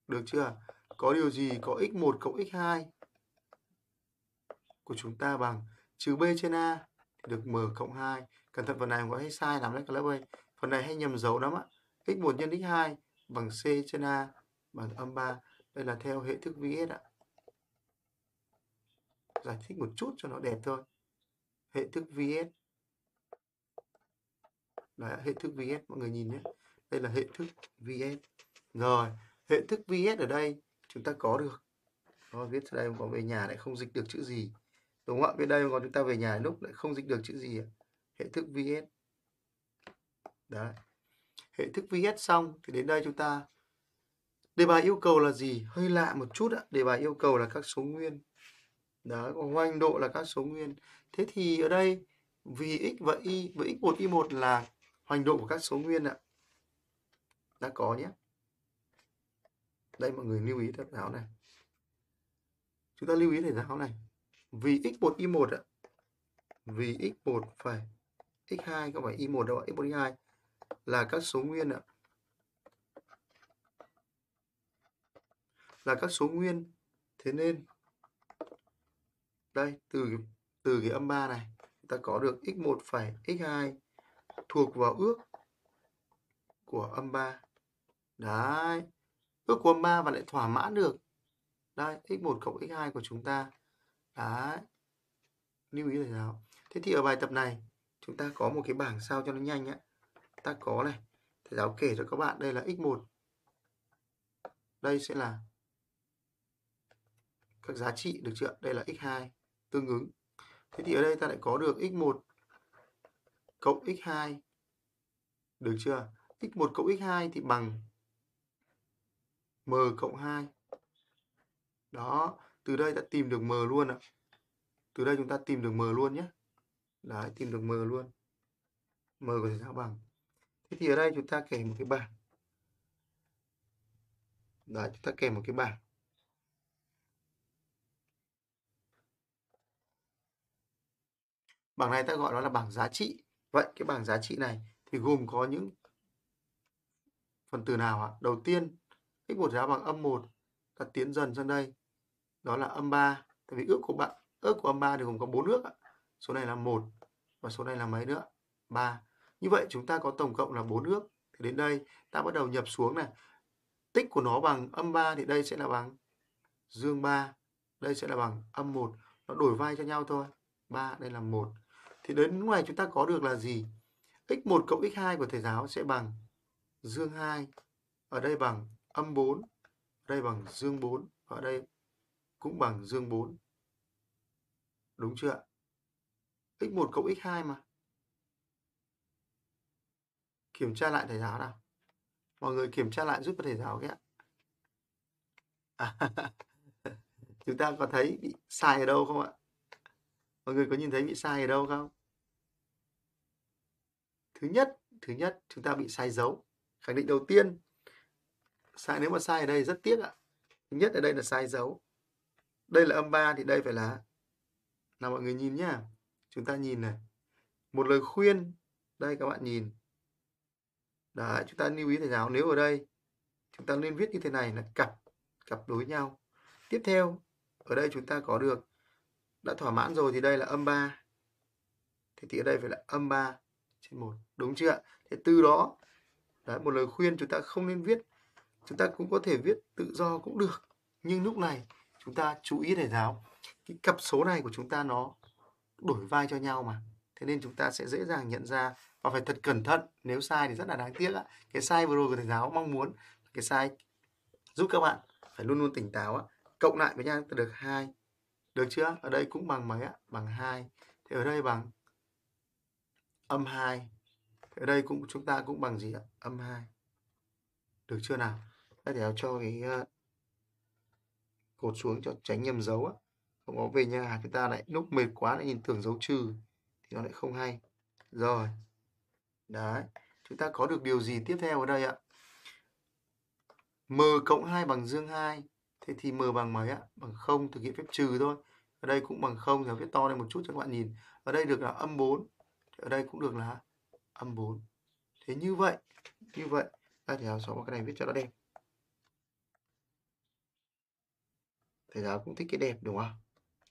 A: được chưa? Có điều gì có x1 cộng x2 của chúng ta bằng trừ b trên a được m cộng 2 cẩn thận, phần này có hay sai lắm đấy các lớp ơi. Phần này hay nhầm dấu lắm ạ. X1 nhân x2 bằng c trên a bằng âm 3 đây là theo hệ thức VS ạ. Giải thích một chút cho nó đẹp thôi hệ thức VS Đấy, hệ thức VS mọi người nhìn nhé. Đây là hệ thức VS rồi hệ thức VS ở đây chúng ta có được. Rồi viết ở đây có về nhà lại không dịch được chữ gì. Đúng không ạ? Bên đây còn chúng ta về nhà lúc lại không dịch được chữ gì hệ thức VS đấy. Hệ thức VS xong thì đến đây chúng ta. Đề bài yêu cầu là gì? Hơi lạ một chút ạ. Đề bài yêu cầu là các số nguyên đó, còn hoành độ là các số nguyên. Thế thì ở đây, vì x và y, với x1 y1 là hoành độ của các số nguyên ạ. Đã có nhé. Đây, mọi người lưu ý thầy giáo này. Chúng ta lưu ý thầy giáo này. Vì x1 y1 ạ. Vì x1 phải x2 không phải y1 đâu ạ x1 y2 là các số nguyên ạ. Là các số nguyên. Thế nên đây, từ từ cái âm 3 này ta có được x1 phải x2 thuộc vào ước của âm 3 đấy, ước của âm 3 và lại thỏa mãn được. Đây x1 cộng x2 của chúng ta. Đấy, lưu ý thầy giáo thế thì ở bài tập này, chúng ta có một cái bảng sao cho nó nhanh á. Ta có này, thầy giáo kể cho các bạn, đây là x1 đây sẽ là các giá trị được chưa? Đây là x2 tương ứng. Thế thì ở đây ta lại có được x1 cộng x2 được chưa? x1 cộng x2 thì bằng m cộng 2 đó, từ đây ta tìm được m luôn ạ. Từ đây chúng ta tìm được m luôn nhé. Đấy, tìm được m luôn. M có thể giáo bằng. Thế thì ở đây chúng ta kể một cái bảng. Đấy, chúng ta kể một cái bảng. Bảng này ta gọi nó là bảng giá trị. Vậy cái bảng giá trị này thì gồm có những phần từ nào ạ? Đầu tiên, x1 giá bằng âm 1, ta tiến dần sang đây. Đó là âm 3. Tại vì ước của bạn, ước của âm 3 thì gồm có 4 ước ạ. Số này là 1 và số này là mấy nữa? 3. Như vậy chúng ta có tổng cộng là 4 ước. Thì đến đây ta bắt đầu nhập xuống này. tích của nó bằng âm 3 thì đây sẽ là bằng dương 3 đây sẽ là bằng âm 1 nó đổi vai cho nhau thôi 3 đây là 1 thì đến ngoài chúng ta có được là gì? X1 cộng x2 của thầy giáo sẽ bằng dương 2 ở đây bằng âm 4 ở đây bằng dương 4 ở đây cũng bằng dương 4 đúng chưa ạ? x1 cộng x2 mà. Kiểm tra lại thầy giáo nào. Mọi người kiểm tra lại giúp thầy giáo cái ạ. À, *laughs* chúng ta có thấy bị sai ở đâu không ạ? Mọi người có nhìn thấy bị sai ở đâu không? Thứ nhất thứ nhất chúng ta bị sai dấu. Khẳng định đầu tiên sai nếu mà sai ở đây rất tiếc ạ. Thứ nhất ở đây là sai dấu. Đây là âm 3 thì đây phải là nào mọi người nhìn nhá. Chúng ta nhìn này. Một lời khuyên. Đây các bạn nhìn. Đấy, chúng ta lưu ý thầy giáo nếu ở đây chúng ta nên viết như thế này là cặp cặp đối nhau. Tiếp theo ở đây chúng ta có được đã thỏa mãn rồi thì đây là âm 3 thì, thì ở đây phải là âm 3 trên 1 đúng chưa ạ? Thế từ đó đấy, một lời khuyên chúng ta không nên viết. Chúng ta cũng có thể viết tự do cũng được nhưng lúc này chúng ta chú ý thầy giáo. Cái cặp số này của chúng ta nó đổi vai cho nhau mà thế nên chúng ta sẽ dễ dàng nhận ra và phải thật cẩn thận. Nếu sai thì rất là đáng tiếc ạ. Cái sai vừa rồi của thầy giáo mong muốn cái sai giúp các bạn phải luôn luôn tỉnh táo ạ. Cộng lại với nhau được hai được chưa? Ở đây cũng bằng mấy ạ? Bằng hai. Thì ở đây bằng âm 2 ở đây cũng chúng ta cũng bằng gì ạ? Âm 2 được chưa nào? Ta để cho cái uh, cột xuống cho tránh nhầm dấu á. Không có về nhà chúng ta lại lúc mệt quá lại nhìn tưởng dấu trừ thì nó lại không hay. Rồi. Đấy. Chúng ta có được điều gì tiếp theo ở đây ạ? M cộng 2 bằng dương 2 thế thì m bằng mấy ạ? Bằng 0 thực hiện phép trừ thôi. Ở đây cũng bằng 0 giờ viết to lên một chút cho các bạn nhìn. Ở đây được là âm 4 ở đây cũng được là âm 4 thế như vậy như vậy, ta thì xóa cái này viết cho nó đẹp. Thầy giáo cũng thích cái đẹp, đúng không?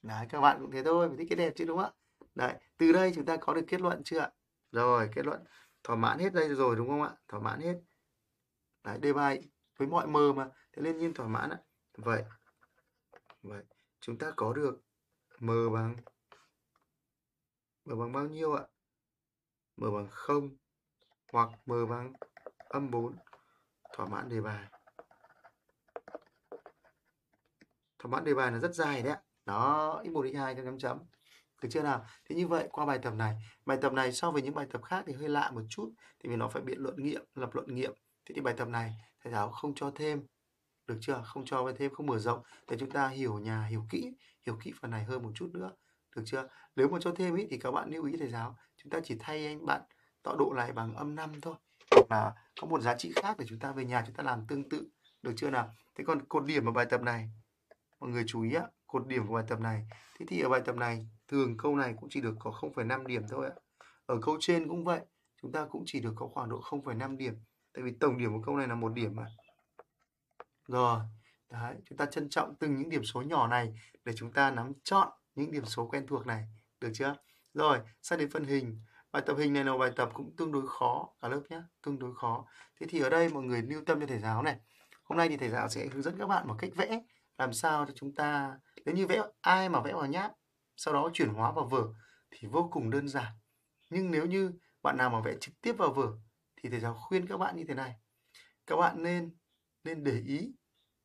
A: Đấy, các bạn cũng thế thôi, mình thích cái đẹp chứ, đúng không ạ? Đấy, từ đây chúng ta có được kết luận chưa ạ? Rồi, kết luận. Thỏa mãn hết đây rồi, đúng không ạ? Thỏa mãn hết. Đấy, đề bài với mọi mờ mà. Thế nên nhiên thỏa mãn ạ. Vậy vậy, chúng ta có được m bằng m bằng bao nhiêu ạ? M bằng 0 hoặc m bằng âm 4 thỏa mãn đề bài. Thỏa mãn đề bài là rất dài đấy ạ. Đó x1 x2 cho chấm chấm được chưa nào? Thế như vậy, qua bài tập này. Bài tập này so với những bài tập khác thì hơi lạ một chút thì vì nó phải biện luận nghiệm, lập luận nghiệm. Thế thì bài tập này, thầy giáo không cho thêm. Được chưa? Không cho thêm, không mở rộng để chúng ta hiểu nhà, hiểu kỹ hiểu kỹ phần này hơn một chút nữa. Được chưa? Nếu mà cho thêm ý thì các bạn lưu ý thầy giáo chúng ta chỉ thay anh bạn tọa độ này bằng âm 5 thôi. Hoặc là có một giá trị khác để chúng ta về nhà chúng ta làm tương tự. Được chưa nào? Thế còn cột điểm ở bài tập này mọi người chú ý ạ cột điểm của bài tập này. Thế thì ở bài tập này thường câu này cũng chỉ được có 0,5 điểm thôi ạ. Ở câu trên cũng vậy chúng ta cũng chỉ được có khoảng độ 0,5 điểm. Tại vì tổng điểm của câu này là một điểm mà. Rồi đấy chúng ta trân trọng từng những điểm số nhỏ này để chúng ta nắm chọn những điểm số quen thuộc này. Được chưa? Rồi, sang đến phần hình. Bài tập hình này là bài tập cũng tương đối khó, cả lớp nhé tương đối khó. Thế thì ở đây mọi người lưu tâm cho thầy giáo này. Hôm nay thì thầy giáo sẽ hướng dẫn các bạn một cách vẽ, làm sao cho chúng ta, nếu như vẽ, ai mà vẽ vào nháp, sau đó chuyển hóa vào vở thì vô cùng đơn giản. Nhưng nếu như bạn nào mà vẽ trực tiếp vào vở thì thầy giáo khuyên các bạn như thế này. Các bạn nên nên để ý,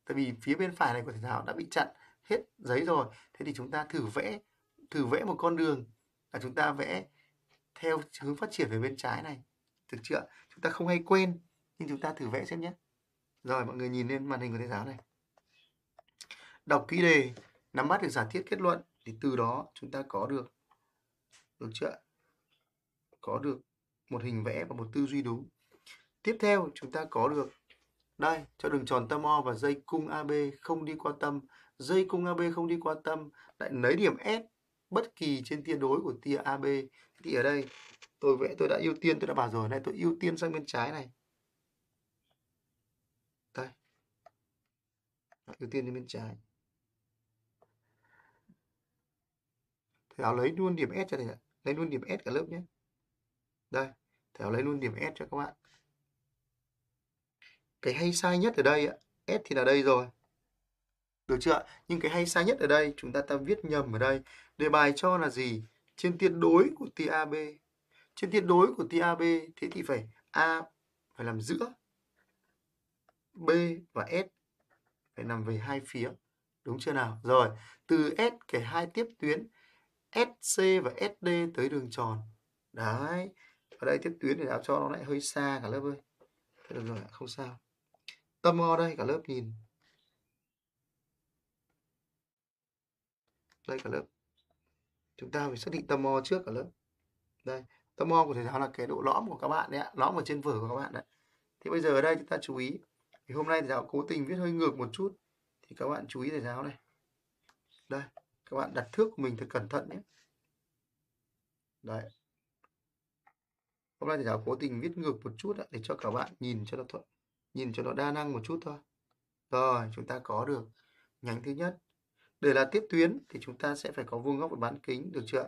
A: tại vì phía bên phải này của thầy giáo đã bị chặn hết giấy rồi. Thế thì chúng ta thử vẽ thử vẽ một con đường là chúng ta vẽ theo hướng phát triển về bên trái này. Được chưa chúng ta không hay quên, nhưng chúng ta thử vẽ xem nhé. Rồi, mọi người nhìn lên màn hình của thầy giáo này. Đọc kỹ đề, nắm bắt được giả thiết kết luận, thì từ đó chúng ta có được được chưa có được một hình vẽ và một tư duy đúng. Tiếp theo, chúng ta có được, đây, cho đường tròn tâm O và dây cung AB không đi qua tâm. Dây cung AB không đi qua tâm, lại lấy điểm S bất kỳ trên tia đối của tia AB thì ở đây tôi vẽ tôi đã ưu tiên tôi đã bảo rồi này tôi ưu tiên sang bên trái này. Đây. Ưu tiên lên bên trái. Thầy áo lấy luôn điểm S cho thầy ạ. Lấy luôn điểm S cả lớp nhé. Đây thầy áo lấy luôn điểm S cho các bạn. Cái hay sai nhất ở đây ạ S thì là đây rồi. Được chưa? Nhưng cái hay sai nhất ở đây, chúng ta ta viết nhầm ở đây. Đề bài cho là gì? Trên tuyệt đối của tia AB. Trên tuyệt đối của tia AB, thế thì phải A phải làm giữa. B và S phải nằm về hai phía. Đúng chưa nào? Rồi, từ S kể hai tiếp tuyến SC và SD tới đường tròn. Đấy. Ở đây tiếp tuyến thì đã cho nó lại hơi xa cả lớp ơi. Thế được rồi, không sao. Tâm O đây cả lớp nhìn. Đây cả lớp. Chúng ta phải xác định tâm O trước cả lớp. Đây, tâm O của thầy giáo là cái độ lõm của các bạn đấy ạ, lõm ở trên vở của các bạn đấy. Thì bây giờ ở đây chúng ta chú ý. Thì hôm nay thầy giáo cố tình viết hơi ngược một chút thì các bạn chú ý thầy giáo này. Đây, các bạn đặt thước của mình thật cẩn thận nhé. Đấy. Hôm nay thầy giáo cố tình viết ngược một chút để cho các bạn nhìn cho nó thuận, nhìn cho nó đa năng một chút thôi. Rồi, chúng ta có được nhánh thứ nhất. Để là tiếp tuyến thì chúng ta sẽ phải có vuông góc và bán kính, được chưa?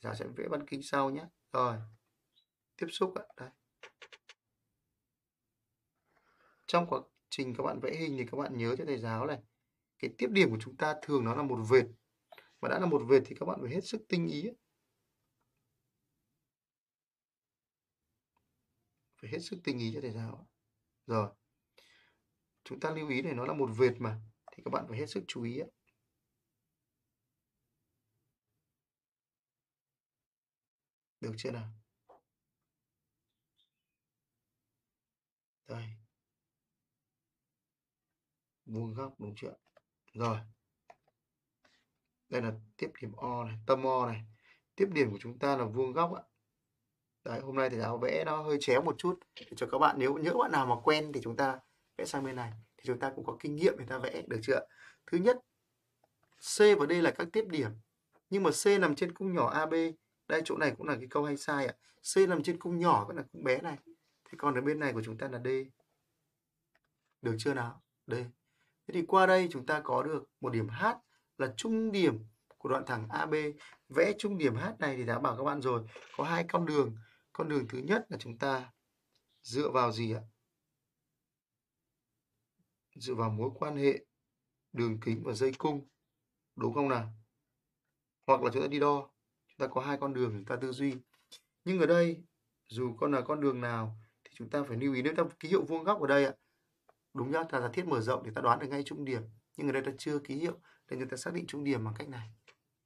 A: Giáo sẽ vẽ bán kính sau nhé. Rồi, tiếp xúc ạ. Đây. Trong quá trình các bạn vẽ hình thì các bạn nhớ cho thầy giáo này. Cái tiếp điểm của chúng ta thường nó là một vệt. Mà đã là một vệt thì các bạn phải hết sức tinh ý. Phải hết sức tinh ý cho thầy giáo. Rồi. Chúng ta lưu ý này nó là một vệt mà. Thì các bạn phải hết sức chú ý. Được chưa nào? Đây. Vuông góc, đúng chưa rồi. Đây là tiếp điểm O này, tâm O này. Tiếp điểm của chúng ta là vuông góc ạ. Đấy, hôm nay thì giáo vẽ nó hơi chéo một chút. Để cho các bạn, nếu nhớ bạn nào mà quen thì chúng ta vẽ sang bên này thì chúng ta cũng có kinh nghiệm để ta vẽ được chưa thứ nhất C và D là các tiếp điểm. Nhưng mà C nằm trên cung nhỏ AB đây chỗ này cũng là cái câu hay sai ạ. C nằm trên cung nhỏ vẫn là cung bé này. Thì còn ở bên này của chúng ta là D. Được chưa nào? D. Thế thì qua đây chúng ta có được một điểm H là trung điểm của đoạn thẳng AB. Vẽ trung điểm H này thì đã bảo các bạn rồi, có hai con đường. Con đường thứ nhất là chúng ta dựa vào gì ạ? Dựa vào mối quan hệ đường kính và dây cung. Đúng không nào? Hoặc là chúng ta đi đo. Chúng ta có hai con đường chúng ta tư duy. Nhưng ở đây, dù con là con đường nào thì chúng ta phải lưu ý nếu ta ký hiệu vuông góc ở đây ạ đúng nhá ta giả thiết mở rộng để ta đoán được ngay trung điểm nhưng ở đây ta chưa ký hiệu nên người ta xác định trung điểm bằng cách này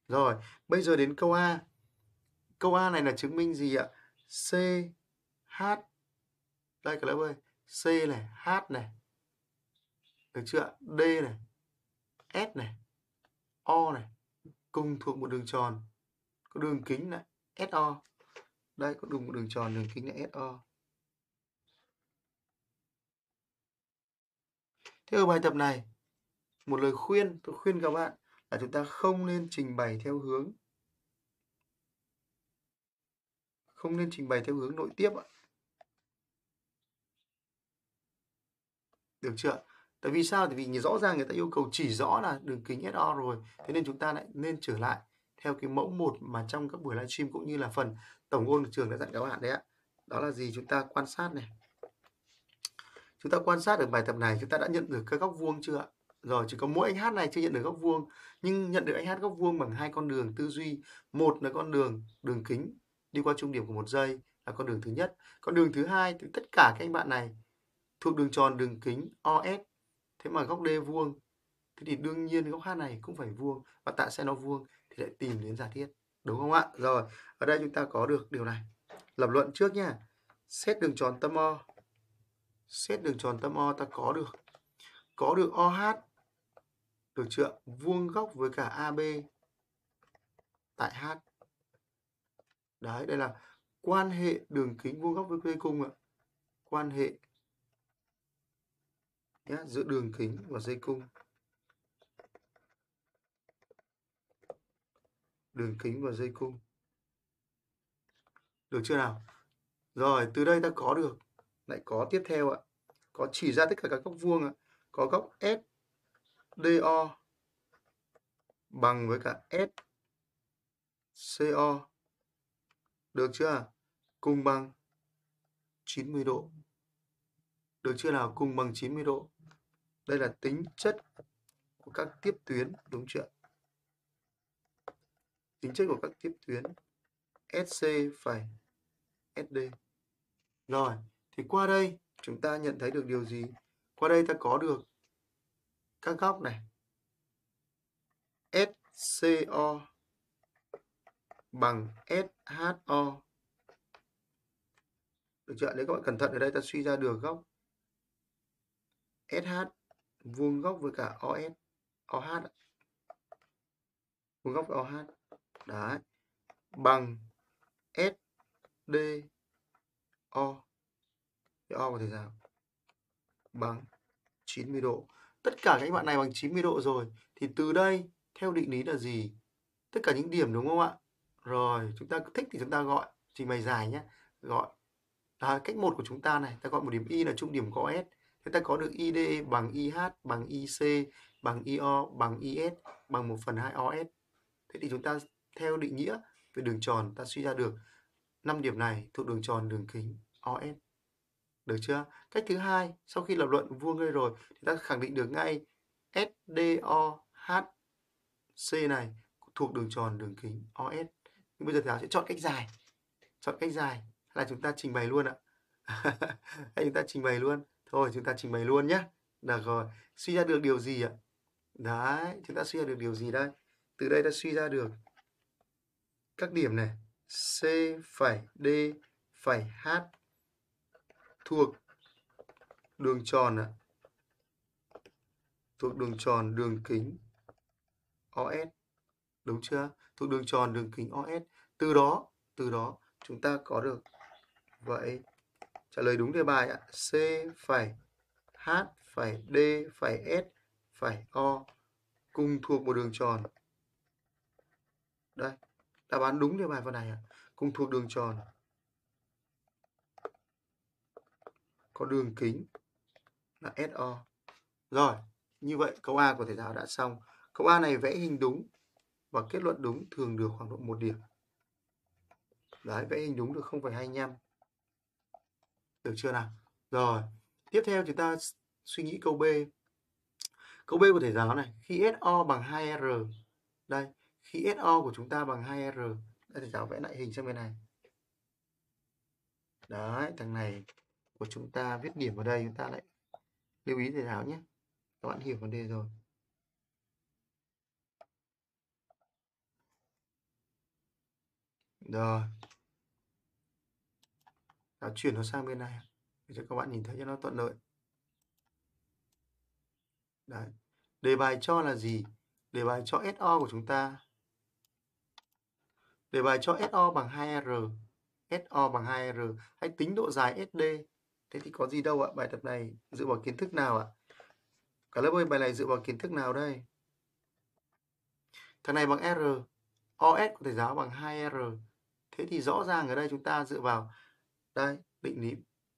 A: rồi bây giờ đến câu A câu A này là chứng minh gì ạ C H đây cả lớp ơi C này H này được chưa D này S này O này cùng thuộc một đường tròn có đường kính là SO đây có đường một đường tròn đường kính là SO Thế ở bài tập này, một lời khuyên tôi khuyên các bạn là chúng ta không nên trình bày theo hướng không nên trình bày theo hướng nội tiếp ạ. Được chưa? Tại vì sao? Tại vì rõ ràng người ta yêu cầu chỉ rõ là đường kính SO rồi. Thế nên chúng ta lại nên trở lại theo cái mẫu một mà trong các buổi livestream cũng như là phần tổng ngôn của trường đã dặn các bạn đấy ạ. Đó là gì? Chúng ta quan sát này. Chúng ta quan sát được bài tập này, chúng ta đã nhận được cái góc vuông chưa ạ? Rồi, chỉ có mỗi anh hát này chưa nhận được góc vuông nhưng nhận được anh hát góc vuông bằng hai con đường tư duy. Một là con đường đường kính đi qua trung điểm của một dây là con đường thứ nhất. Con đường thứ hai thì tất cả các anh bạn này thuộc đường tròn đường kính OS. Thế mà góc D vuông thế thì đương nhiên góc H này cũng phải vuông và tại sao nó vuông thì lại tìm đến giả thiết. Đúng không ạ? Rồi, ở đây chúng ta có được điều này. Lập luận trước nha. Xét đường tròn tâm O xét đường tròn tâm O ta có được có được OH được chưa vuông góc với cả AB tại H đấy đây là quan hệ đường kính vuông góc với dây cung ạ quan hệ nhé, giữa đường kính và dây cung. Đường kính và dây cung. Được chưa nào? Rồi từ đây ta có được. Lại có tiếp theo ạ. Có chỉ ra tất cả các góc vuông ạ. Có góc S DO bằng với cả S CO được chưa? Cùng bằng 90 độ. Được chưa nào? Cùng bằng 90 độ đây là tính chất của các tiếp tuyến, đúng chưa tính chất của các tiếp tuyến SC phải SD rồi, thì qua đây chúng ta nhận thấy được điều gì? Qua đây ta có được các góc này. SCO bằng SHO được chưa nếu các bạn cẩn thận ở đây ta suy ra được góc SH vuông góc với cả OS OH vuông góc với OH đấy. Bằng SD O. O có thể sao bằng 90 độ. Tất cả các bạn này bằng 90 độ rồi, thì từ đây theo định lý là gì? Tất cả những điểm, đúng không ạ? Rồi, chúng ta thích thì chúng ta gọi. Trình bày dài nhé. Gọi. Là cách một của chúng ta này, ta gọi một điểm y là trung điểm có s người ta có được ID bằng IH bằng IC bằng IO bằng IS bằng 1 phần 2 OS. Thế thì chúng ta theo định nghĩa về đường tròn ta suy ra được 5 điểm này thuộc đường tròn đường kính OS. Được chưa? Cách thứ hai, sau khi lập luận vuông đây rồi thì ta khẳng định được ngay SDOHC này thuộc đường tròn đường kính OS. Nhưng bây giờ thầy sẽ chọn cách dài. Chọn cách dài là chúng ta trình bày luôn ạ? *laughs* hay chúng ta trình bày luôn? Thôi chúng ta trình bày luôn nhé. Được rồi. Suy ra được điều gì ạ? Đấy, chúng ta suy ra được điều gì đây? Từ đây ta suy ra được các điểm này C phải D phải H thuộc đường tròn ạ. Thuộc đường tròn đường kính OS. Đúng chưa? Thuộc đường tròn đường kính OS. Từ đó, từ đó chúng ta có được vậy Trả lời đúng đề bài ạ. C phải H phải D phải S phải O cùng thuộc một đường tròn. Đây, đáp án đúng đề bài phần này ạ. Cùng thuộc đường tròn. Có đường kính là SO. Rồi, như vậy câu A của thầy giáo đã xong. Câu A này vẽ hình đúng và kết luận đúng thường được khoảng độ một điểm. Đấy, vẽ hình đúng được 0,25. Được chưa nào? Rồi, tiếp theo chúng ta suy nghĩ câu B. Câu B của thầy giáo này, khi SO bằng 2R. Đây, khi SO của chúng ta bằng 2R. Đây thầy giáo vẽ lại hình sang bên này. Đấy, thằng này của chúng ta viết điểm vào đây chúng ta lại lưu ý thầy giáo nhé. Các bạn hiểu vấn đề rồi. Rồi là chuyển nó sang bên này. Để cho các bạn nhìn thấy cho nó thuận lợi. Đấy. đề bài cho là gì? Đề bài cho SO của chúng ta. Đề bài cho SO bằng 2R SO bằng 2R hãy tính độ dài SD thế thì có gì đâu ạ? Bài tập này dựa vào kiến thức nào ạ? Cả lớp ơi, bài này dựa vào kiến thức nào đây? Thằng này bằng R. OS của thầy giáo bằng 2R thế thì rõ ràng ở đây chúng ta dựa vào đây, định lý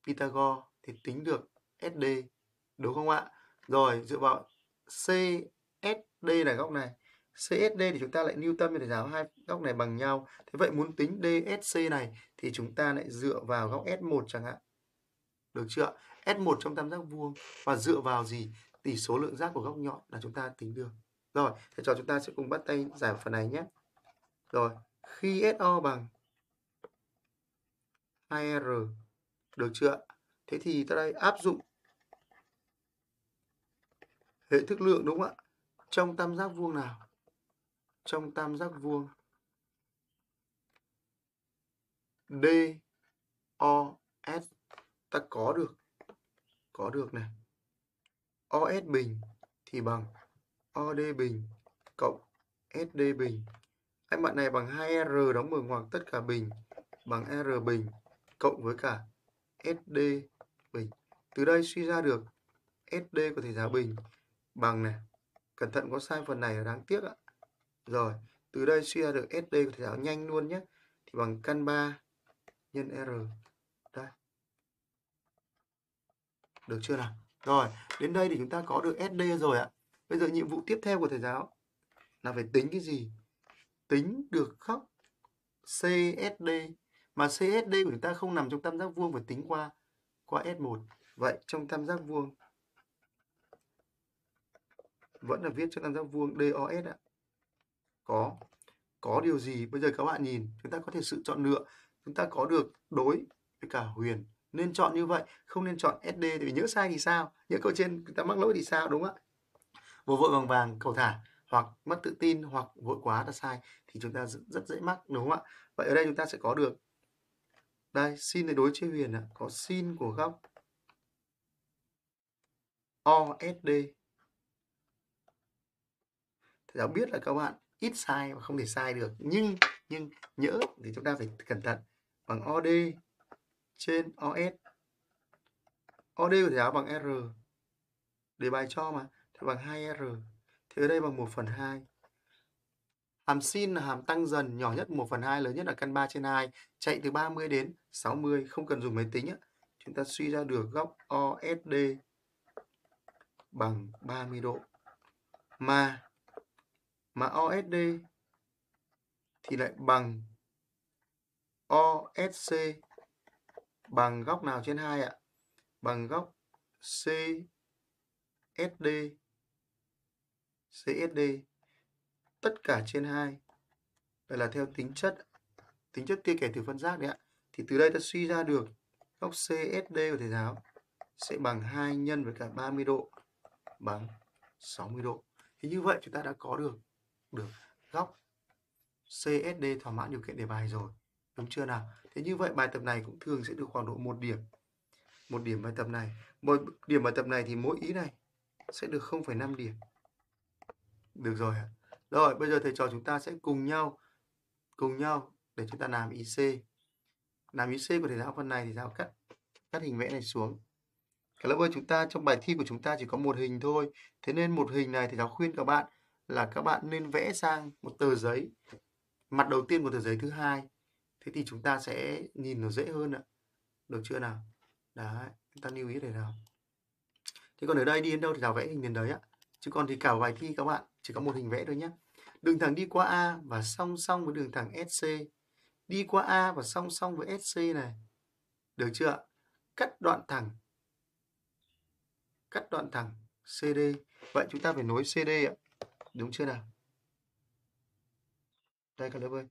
A: Pythagore thì tính được SD đúng không ạ? Rồi dựa vào CSD là góc này. CSD thì chúng ta lại lưu tâm thầy giáo hai góc này bằng nhau. Thế vậy muốn tính DSC này thì chúng ta lại dựa vào góc S1 chẳng hạn. Được chưa? S1 trong tam giác vuông và dựa vào gì? Tỷ số lượng giác của góc nhọn là chúng ta tính được. Rồi, thầy trò chúng ta sẽ cùng bắt tay giải phần này nhé. Rồi, khi SO bằng 2R. Được chưa? Thế thì ta đây áp dụng hệ thức lượng đúng không ạ? Trong tam giác vuông nào? Trong tam giác vuông D, O, S ta có được có được này. OS bình thì bằng OD bình cộng SD bình. Anh bạn này bằng 2R đóng mở ngoặc tất cả bình bằng R bình cộng với cả SD bình. Từ đây suy ra được SD của thầy giáo bình bằng này. Cẩn thận có sai phần này là đáng tiếc ạ. Rồi, từ đây suy ra được SD của thầy giáo nhanh luôn nhé. Thì bằng căn 3 nhân R. Đây. Được chưa nào? Rồi, đến đây thì chúng ta có được SD rồi ạ. Bây giờ nhiệm vụ tiếp theo của thầy giáo là phải tính cái gì? Tính được góc CSD mà CSD của chúng ta không nằm trong tam giác vuông và tính qua qua S1. Vậy trong tam giác vuông vẫn là viết trong tam giác vuông DOS ạ. Có có điều gì? Bây giờ các bạn nhìn, chúng ta có thể sự chọn lựa, chúng ta có được đối với cả Huyền. Nên chọn như vậy, không nên chọn SD thì vì nhớ sai thì sao? Nhớ câu trên chúng ta mắc lỗi thì sao đúng không ạ? Vội vội vàng vàng cầu thả hoặc mất tự tin hoặc vội quá là sai thì chúng ta rất dễ mắc đúng không ạ? Vậy ở đây chúng ta sẽ có được đây, sin này đối chia huyền ạ, có sin của góc OSD. Thầy giáo biết là các bạn ít sai và không thể sai được, nhưng nhưng nhớ thì chúng ta phải cẩn thận bằng OD trên OS. OD của thầy giáo bằng R. Đề bài cho mà, thì bằng 2R. Thì ở đây bằng 1 phần 2. Hàm sin là hàm tăng dần nhỏ nhất 1 phần 2, lớn nhất là căn 3 trên 2. Chạy từ 30 đến 60, không cần dùng máy tính. Á. Chúng ta suy ra được góc OSD bằng 30 độ. Mà mà OSD thì lại bằng OSC bằng góc nào trên 2 ạ? Bằng góc CSD CSD tất cả trên 2 đây là theo tính chất tính chất tia kẻ từ phân giác đấy ạ. Thì từ đây ta suy ra được góc CSD của thầy giáo sẽ bằng 2 nhân với cả 30 độ bằng 60 độ. Thì như vậy chúng ta đã có được được góc CSD thỏa mãn điều kiện đề bài rồi. Đúng chưa nào? Thế như vậy bài tập này cũng thường sẽ được khoảng độ một điểm một điểm bài tập này. Một điểm bài tập này thì mỗi ý này sẽ được 0,5 điểm. Được rồi ạ rồi, bây giờ thầy trò chúng ta sẽ cùng nhau cùng nhau để chúng ta làm IC. Làm IC của thầy giáo phần này thì giáo cắt cắt hình vẽ này xuống. Các lớp ơi, chúng ta trong bài thi của chúng ta chỉ có một hình thôi. Thế nên một hình này thì giáo khuyên các bạn là các bạn nên vẽ sang một tờ giấy. Mặt đầu tiên của tờ giấy thứ hai. Thế thì chúng ta sẽ nhìn nó dễ hơn ạ. Được chưa nào? Đấy, chúng ta lưu ý để nào. Thế còn ở đây đi đến đâu thì giáo vẽ hình đến đấy ạ. Chứ còn thì cả bài thi các bạn chỉ có một hình vẽ thôi nhé. Đường thẳng đi qua A và song song với đường thẳng SC. Đi qua A và song song với SC này. Được chưa ạ Cắt đoạn thẳng. Cắt đoạn thẳng CD. Vậy chúng ta phải nối CD ạ. Đúng chưa nào? Đây các lớp ơi.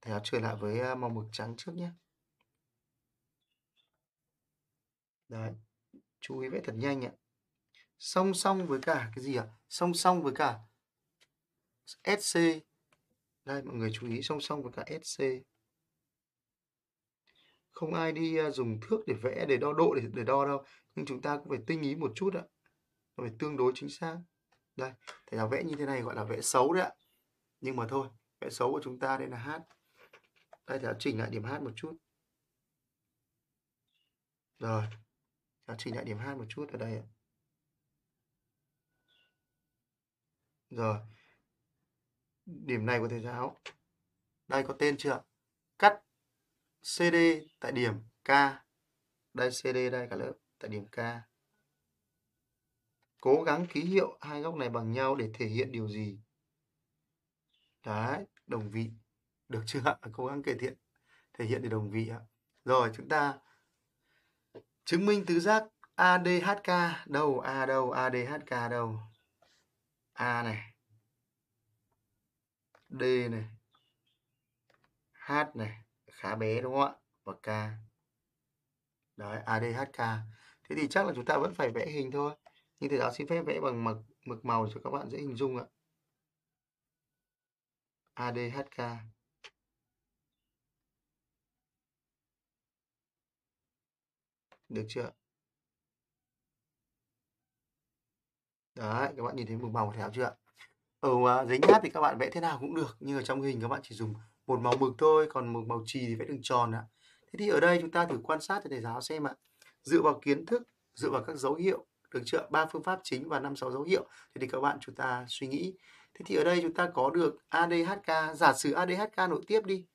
A: Thầy học trở lại với à, màu mực trắng trước nhé. Đấy. Chú ý vẽ thật nhanh ạ song song với cả cái gì ạ? À? Song song với cả SC. Đây mọi người chú ý song song với cả SC. Không ai đi à, dùng thước để vẽ để đo độ để, để đo đâu, nhưng chúng ta cũng phải tinh ý một chút ạ. Phải tương đối chính xác. Đây, thầy giáo vẽ như thế này gọi là vẽ xấu đấy ạ. Nhưng mà thôi, vẽ xấu của chúng ta đây là H. Đây thầy chỉnh lại điểm H một chút. Rồi, thầy chỉnh lại điểm H một chút ở đây ạ. Rồi. Điểm này của thầy giáo. Đây có tên chưa? Cắt CD tại điểm K. Đây CD đây cả lớp tại điểm K. Cố gắng ký hiệu hai góc này bằng nhau để thể hiện điều gì? Đấy, đồng vị. Được chưa ạ? Cố gắng kể thiện thể hiện để đồng vị ạ. Rồi chúng ta chứng minh tứ giác ADHK đâu? A đâu? ADHK đâu? A này. D này. H này, khá bé, đúng không ạ? Và K. Đấy ADHK thế thì chắc là chúng ta vẫn phải vẽ hình thôi. Nhưng thầy giáo xin phép vẽ bằng mực mực màu cho các bạn dễ hình dung ạ. ADHK được chưa Đấy, các bạn nhìn thấy một màu theo chưa ạ? Ở uh, giấy nháp thì các bạn vẽ thế nào cũng được, nhưng ở trong hình các bạn chỉ dùng một màu mực thôi, còn một màu chì thì vẽ đường tròn ạ. Thế thì ở đây chúng ta thử quan sát cho thầy giáo xem ạ. Dựa vào kiến thức, dựa vào các dấu hiệu, được chưa? Ba phương pháp chính và năm sáu dấu hiệu thì, thì các bạn chúng ta suy nghĩ. Thế thì ở đây chúng ta có được ADHK, giả sử ADHK nội tiếp đi.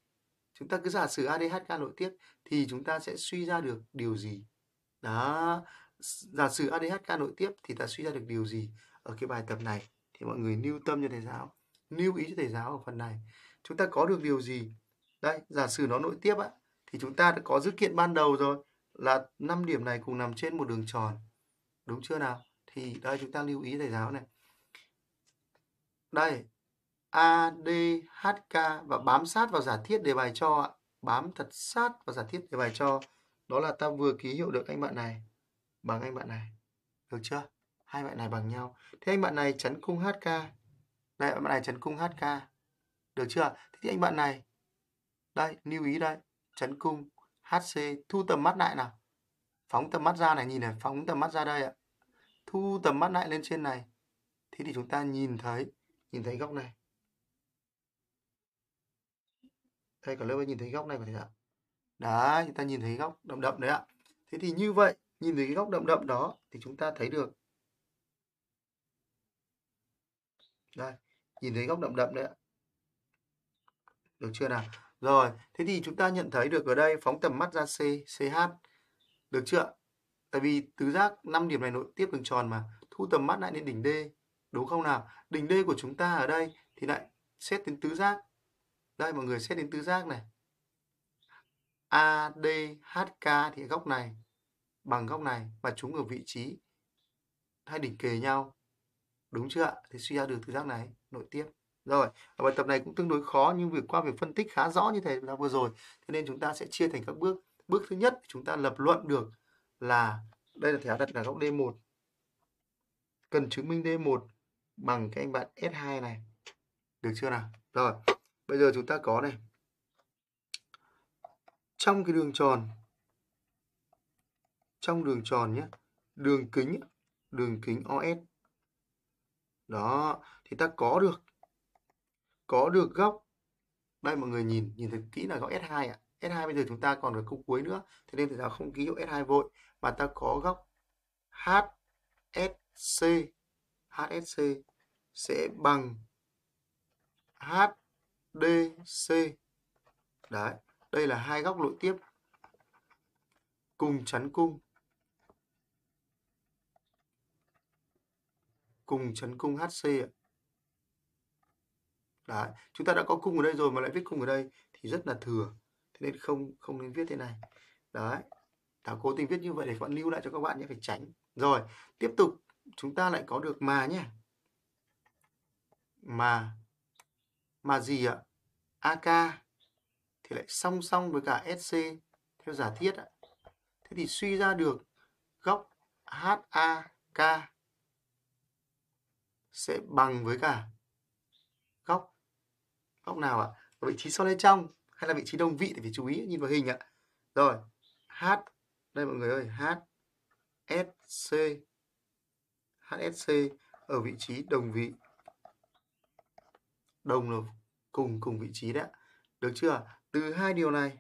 A: Chúng ta cứ giả sử ADHK nội tiếp thì chúng ta sẽ suy ra được điều gì? Đó, giả sử ADHK nội tiếp thì ta suy ra được điều gì ở cái bài tập này? Thì mọi người lưu tâm cho thầy giáo, lưu ý cho thầy giáo ở phần này. Chúng ta có được điều gì? Đây giả sử nó nội tiếp á, thì chúng ta đã có dữ kiện ban đầu rồi, là 5 điểm này cùng nằm trên một đường tròn. Đúng chưa nào? Thì đây, chúng ta lưu ý thầy giáo này. Đây ADHK và bám sát vào giả thiết đề bài cho ạ. Bám thật sát vào giả thiết đề bài cho. Đó là ta vừa ký hiệu được anh bạn này bằng anh bạn này. Được chưa? Hai bạn này bằng nhau. Thế anh bạn này chấn cung HK. Đây bạn này chấn cung HK. Được chưa? Thế thì anh bạn này đây, lưu ý đây, chấn cung HC thu tầm mắt lại nào. Phóng tầm mắt ra này nhìn này, phóng tầm mắt ra đây ạ. Thu tầm mắt lại lên trên này. Thế thì chúng ta nhìn thấy nhìn thấy góc này. Đây cả lớp nhìn thấy góc này có thể ạ. Đấy, chúng ta nhìn thấy góc đậm đậm đấy ạ. Thế thì như vậy, nhìn thấy cái góc đậm đậm đó thì chúng ta thấy được. Đây, nhìn thấy góc đậm đậm đấy ạ. Được chưa nào? Rồi, thế thì chúng ta nhận thấy được ở đây phóng tầm mắt ra C, CH. Được chưa? Tại vì tứ giác 5 điểm này nội tiếp đường tròn mà. Thu tầm mắt lại lên đỉnh D. Đúng không nào? Đỉnh D của chúng ta ở đây thì lại xét đến tứ giác. Đây mọi người xét đến tứ giác này. ADHK thì góc này bằng góc này và chúng ở vị trí hai đỉnh kề nhau. Đúng chưa ạ? Thì suy ra được tứ giác này nội tiếp. Rồi, ở bài tập này cũng tương đối khó nhưng việc qua việc phân tích khá rõ như thế là vừa rồi. Thế nên chúng ta sẽ chia thành các bước. Bước thứ nhất chúng ta lập luận được là đây là thẻ đặt là góc D1. Cần chứng minh D1 bằng cái anh bạn S2 này. Được chưa nào? Rồi, bây giờ chúng ta có này. Trong cái đường tròn trong đường tròn nhé, đường kính đường kính OS. Đó, thì ta có được có được góc đây mọi người nhìn nhìn thấy kỹ là góc S2 ạ. À. S2 bây giờ chúng ta còn ở câu cuối nữa, thế nên thì ta không ký hiệu S2 vội mà ta có góc HSC HSC sẽ bằng HDC. Đấy, đây là hai góc nội tiếp cùng chắn cung. Cùng chắn cung HC ạ. Đấy, chúng ta đã có cung ở đây rồi mà lại viết cung ở đây thì rất là thừa. Thế nên không không nên viết thế này. Đấy. Thảo cố tình viết như vậy để bạn lưu lại cho các bạn nhé, phải tránh. Rồi, tiếp tục chúng ta lại có được mà nhé. Mà mà gì ạ? AK thì lại song song với cả SC theo giả thiết ạ. Thế thì suy ra được góc HAK sẽ bằng với cả góc góc nào ạ? Ở vị trí so lên trong hay là vị trí đồng vị thì phải chú ý nhìn vào hình ạ. Rồi, H đây mọi người ơi, H SC HSC ở vị trí đồng vị. Đồng là cùng cùng vị trí đấy. Được chưa? Từ hai điều này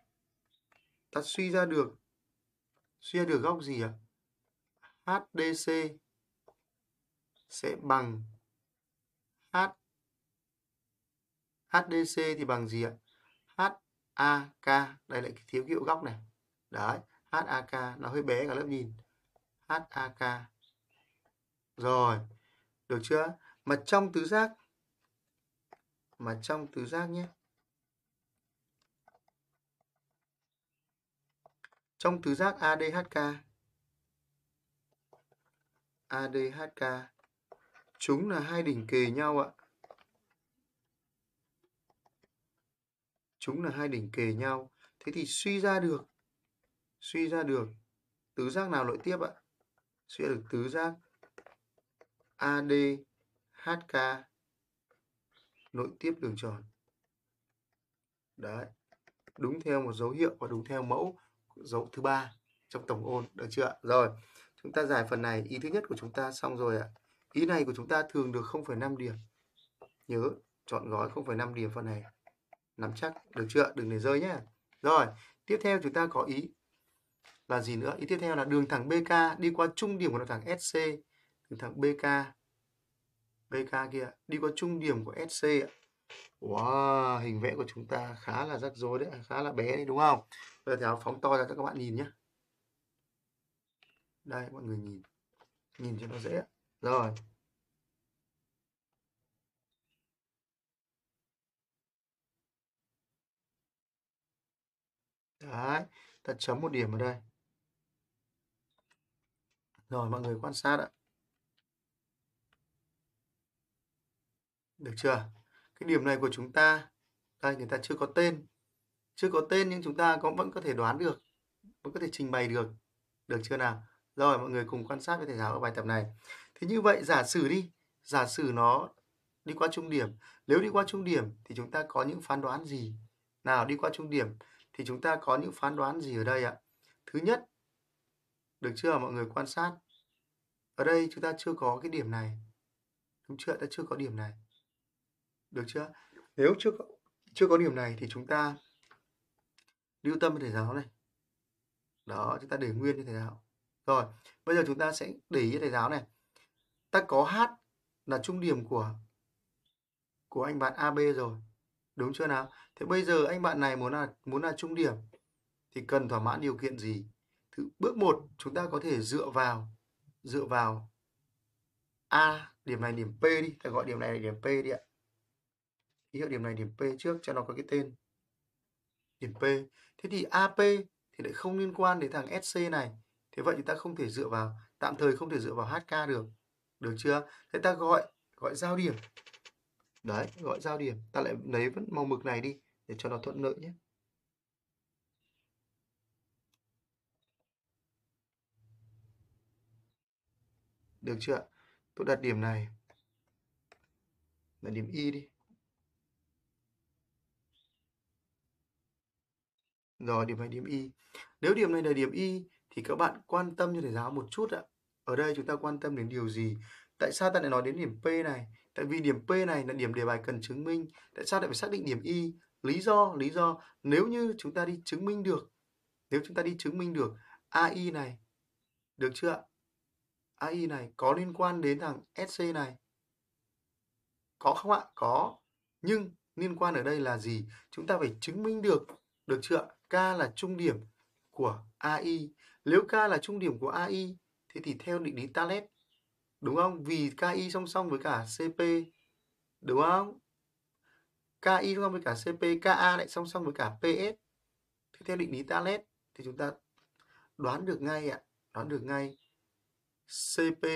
A: ta suy ra được suy ra được góc gì ạ? HDC sẽ bằng H HDC thì bằng gì ạ? HAK, đây lại thiếu hiệu góc này. Đấy, HAK nó hơi bé cả lớp nhìn. HAK. Rồi, được chưa? Mà trong tứ giác mà trong tứ giác nhé. Trong tứ giác ADHK ADHK chúng là hai đỉnh kề nhau ạ. chúng là hai đỉnh kề nhau. Thế thì suy ra được, suy ra được tứ giác nào nội tiếp ạ? Suy ra được tứ giác AD HK nội tiếp đường tròn. Đấy, đúng theo một dấu hiệu và đúng theo mẫu dấu thứ ba trong tổng ôn, được chưa ạ? Rồi, chúng ta giải phần này, ý thứ nhất của chúng ta xong rồi ạ ý này của chúng ta thường được 0,5 điểm nhớ chọn gói 0,5 điểm phần này nắm chắc được chưa đừng để rơi nhé rồi tiếp theo chúng ta có ý là gì nữa ý tiếp theo là đường thẳng BK đi qua trung điểm của đường thẳng SC đường thẳng BK BK kia đi qua trung điểm của SC Wow, hình vẽ của chúng ta khá là rắc rối đấy, khá là bé đấy đúng không? Bây giờ thì phóng to ra cho các bạn nhìn nhé. Đây, mọi người nhìn. Nhìn cho nó dễ. Rồi, Đấy, ta chấm một điểm ở đây. Rồi mọi người quan sát ạ. Được chưa? Cái điểm này của chúng ta, đây người ta chưa có tên. Chưa có tên nhưng chúng ta cũng vẫn có thể đoán được, vẫn có thể trình bày được. Được chưa nào? Rồi mọi người cùng quan sát với thầy giáo ở bài tập này. Thế như vậy giả sử đi, giả sử nó đi qua trung điểm. Nếu đi qua trung điểm thì chúng ta có những phán đoán gì? Nào đi qua trung điểm thì chúng ta có những phán đoán gì ở đây ạ? Thứ nhất, được chưa mọi người quan sát? Ở đây chúng ta chưa có cái điểm này. Đúng chưa? Ta chưa có điểm này. Được chưa? Nếu chưa có, chưa có điểm này thì chúng ta lưu tâm với thầy giáo này. Đó, chúng ta để nguyên cho thầy giáo. Rồi, bây giờ chúng ta sẽ để ý thầy giáo này. Ta có H là trung điểm của của anh bạn AB rồi. Đúng chưa nào? Thế bây giờ anh bạn này muốn là muốn là trung điểm thì cần thỏa mãn điều kiện gì? Thứ, bước 1 chúng ta có thể dựa vào dựa vào A, điểm này điểm P đi, ta gọi điểm này là điểm P đi ạ. Ký hiệu điểm này điểm P trước cho nó có cái tên. Điểm P. Thế thì AP thì lại không liên quan đến thằng SC này. Thế vậy thì ta không thể dựa vào, tạm thời không thể dựa vào HK được. Được chưa? Thế ta gọi gọi giao điểm. Đấy, gọi giao điểm. Ta lại lấy vẫn màu mực này đi để cho nó thuận lợi nhé. Được chưa? Tôi đặt điểm này là điểm Y đi. Rồi, điểm này điểm Y. Nếu điểm này là điểm Y thì các bạn quan tâm cho thầy giáo một chút ạ. Ở đây chúng ta quan tâm đến điều gì? Tại sao ta lại nói đến điểm P này? Tại vì điểm P này là điểm đề bài cần chứng minh. Tại sao lại phải xác định điểm Y? Lý do, lý do nếu như chúng ta đi chứng minh được, nếu chúng ta đi chứng minh được AI này, được chưa ạ? AI này có liên quan đến thằng SC này. Có không ạ? Có. Nhưng liên quan ở đây là gì? Chúng ta phải chứng minh được, được chưa ạ? K là trung điểm của AI. Nếu K là trung điểm của AI thế thì theo định lý Talet đúng không? Vì KI song song với cả CP đúng không? KI song song với cả CP, KA lại song song với cả PS. Thế theo định lý Talet thì chúng ta đoán được ngay ạ, đoán được ngay CP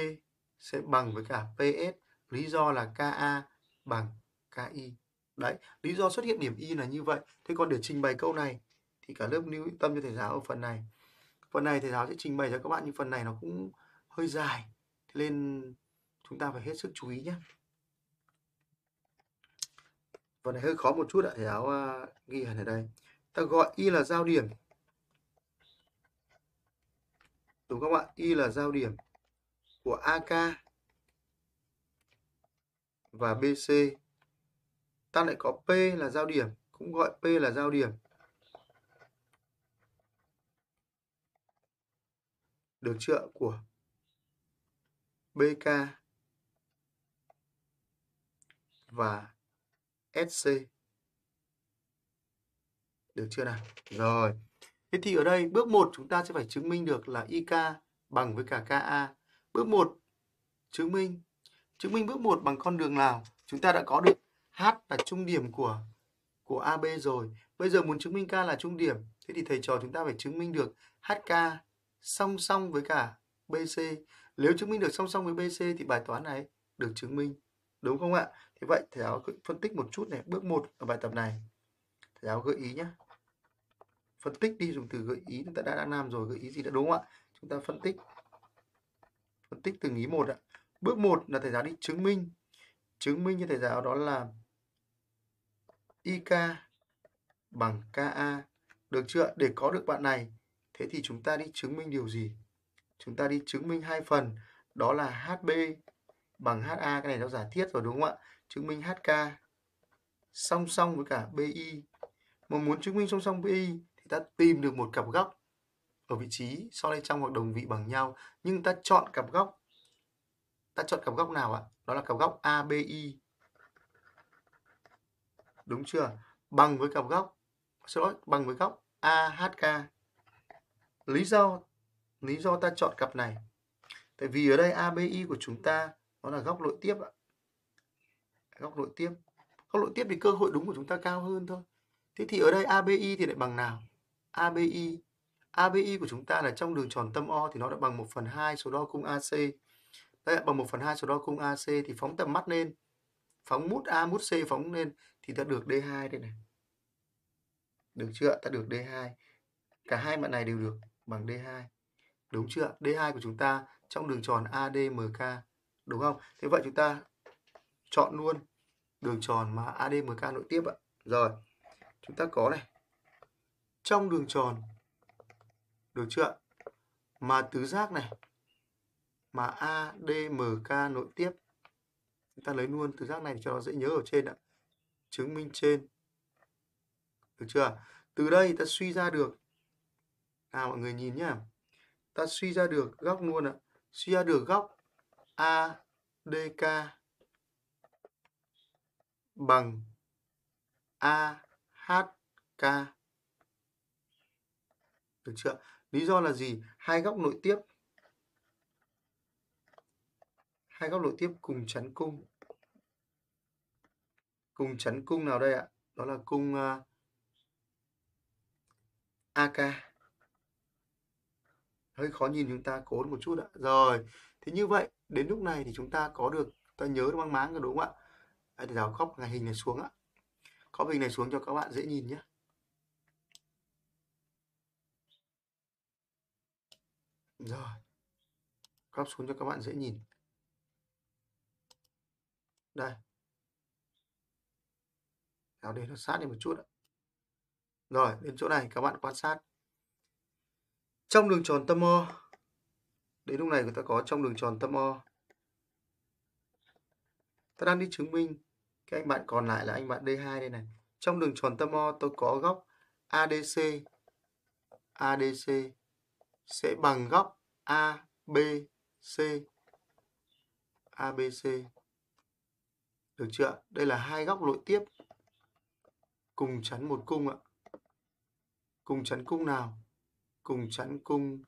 A: sẽ bằng với cả PS. Lý do là KA bằng KI. Đấy, lý do xuất hiện điểm Y là như vậy. Thế còn để trình bày câu này thì cả lớp lưu tâm cho thầy giáo ở phần này. Phần này thầy giáo sẽ trình bày cho các bạn nhưng phần này nó cũng hơi dài. Thế nên chúng ta phải hết sức chú ý nhé. Phần này hơi khó một chút ạ, thầy giáo uh, ghi hẳn ở đây. Ta gọi Y là giao điểm. Đúng không ạ? Y là giao điểm của AK và BC. Ta lại có P là giao điểm, cũng gọi P là giao điểm. Được chưa? Của BK và SC. Được chưa nào? Rồi. Thế thì ở đây bước 1 chúng ta sẽ phải chứng minh được là IK bằng với cả KA. Bước 1 chứng minh. Chứng minh bước 1 bằng con đường nào? Chúng ta đã có được H là trung điểm của của AB rồi. Bây giờ muốn chứng minh K là trung điểm, thế thì thầy trò chúng ta phải chứng minh được HK song song với cả BC. Nếu chứng minh được song song với BC thì bài toán này được chứng minh. Đúng không ạ? Thế vậy thầy giáo phân tích một chút này, bước 1 ở bài tập này. Thầy giáo gợi ý nhé. Phân tích đi dùng từ gợi ý chúng ta đã đã làm rồi, gợi ý gì đã đúng không ạ? Chúng ta phân tích. Phân tích từng ý một ạ. Bước 1 là thầy giáo đi chứng minh. Chứng minh như thầy giáo đó là IK bằng KA. Được chưa? Để có được bạn này, thế thì chúng ta đi chứng minh điều gì? Chúng ta đi chứng minh hai phần, đó là HB bằng HA, cái này nó giả thiết rồi đúng không ạ? Chứng minh HK song song với cả BI. Mà muốn chứng minh song song BI thì ta tìm được một cặp góc ở vị trí so lên trong hoặc đồng vị bằng nhau, nhưng ta chọn cặp góc ta chọn cặp góc nào ạ? Đó là cặp góc ABI. Đúng chưa? Bằng với cặp góc xin lỗi, bằng với góc AHK. Lý do lý do ta chọn cặp này. Tại vì ở đây ABI của chúng ta nó là góc nội tiếp ạ. Góc nội tiếp. Góc nội tiếp thì cơ hội đúng của chúng ta cao hơn thôi. Thế thì ở đây ABI thì lại bằng nào? ABI ABI của chúng ta là trong đường tròn tâm O thì nó đã bằng 1 phần 2 số đo cung AC đây bằng 1 phần 2 số đo cung AC thì phóng tầm mắt lên. Phóng mút A, mút C phóng lên thì ta được D2 đây này. Được chưa? Ta được D2. Cả hai mặt này đều được bằng D2. Đúng chưa? D2 của chúng ta trong đường tròn ADMK. Đúng không? Thế vậy chúng ta chọn luôn đường tròn mà ADMK nội tiếp ạ. Rồi. Chúng ta có này. Trong đường tròn, được chưa? Mà tứ giác này, mà ADMK nội tiếp chúng ta lấy luôn tứ giác này cho nó dễ nhớ ở trên ạ. Chứng minh trên. Được chưa? Từ đây ta suy ra được nào mọi người nhìn nhá. Ta suy ra được góc luôn ạ. Suy ra được góc ADK bằng AHK. Được chưa? Lý do là gì? Hai góc nội tiếp hai góc nội tiếp cùng chắn cung. Cùng chắn cung nào đây ạ? Đó là cung à, uh, AK. Hơi khó nhìn chúng ta cố một chút ạ. Rồi, thì như vậy đến lúc này thì chúng ta có được ta nhớ mang máng rồi đúng không ạ? À, Hãy rào khóc ngày hình này xuống ạ. Có hình này xuống cho các bạn dễ nhìn nhé. Rồi. Crop xuống cho các bạn dễ nhìn. Đây. Kéo để nó sát đi một chút ạ. Rồi, đến chỗ này các bạn quan sát. Trong đường tròn tâm O, đến lúc này người ta có trong đường tròn tâm O. Ta đang đi chứng minh cái anh bạn còn lại là anh bạn D2 đây này. Trong đường tròn tâm O tôi có góc ADC ADC sẽ bằng góc ABC ABC. Được chưa? Đây là hai góc nội tiếp cùng chắn một cung ạ. Cùng chắn cung nào? Cùng chắn cung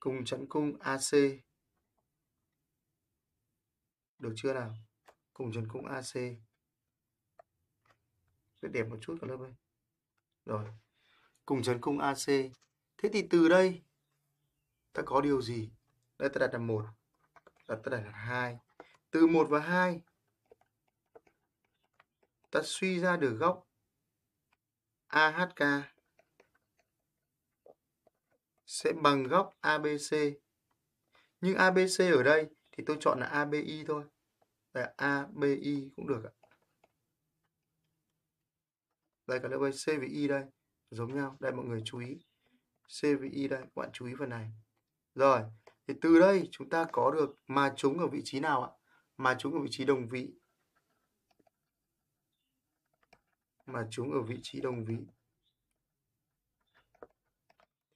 A: cùng chắn cung AC. Được chưa nào? Cùng chắn cung AC. rất đẹp một chút cả lớp ơi. Rồi. Cùng chắn cung AC. Thế thì từ đây ta có điều gì? Đây ta đặt là một, đặt ta đặt là hai. Từ một và hai ta suy ra được góc AHK sẽ bằng góc ABC. Nhưng ABC ở đây thì tôi chọn là ABI thôi. Đây là ABI cũng được ạ. Đây cả lớp ơi, C với I đây, giống nhau. Đây mọi người chú ý. C với I đây, các bạn chú ý phần này. Rồi, thì từ đây chúng ta có được mà chúng ở vị trí nào ạ? Mà chúng ở vị trí đồng vị mà chúng ở vị trí đồng vị.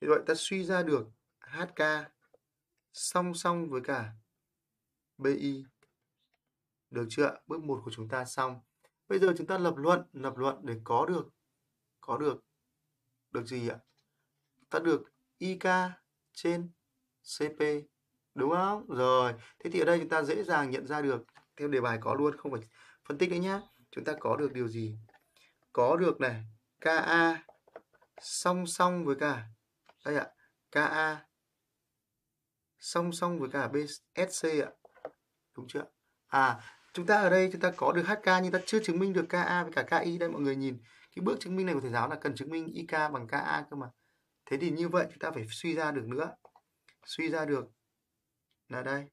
A: Thì vậy ta suy ra được HK song song với cả BI. Được chưa? Bước 1 của chúng ta xong. Bây giờ chúng ta lập luận, lập luận để có được có được được gì ạ? Ta được IK trên CP đúng không? Rồi, thế thì ở đây chúng ta dễ dàng nhận ra được theo đề bài có luôn không phải phân tích nữa nhá. Chúng ta có được điều gì? Có được này KA song song với cả, đây ạ KA song song với cả BSC ạ. Đúng chưa? À chúng ta ở đây chúng ta có được HK nhưng ta chưa chứng minh được KA với cả KI đây mọi người nhìn, cái bước chứng minh này của thầy giáo là cần chứng minh IK bằng KA cơ mà. Thế thì như vậy chúng ta phải suy ra được nữa. Suy ra được là đây,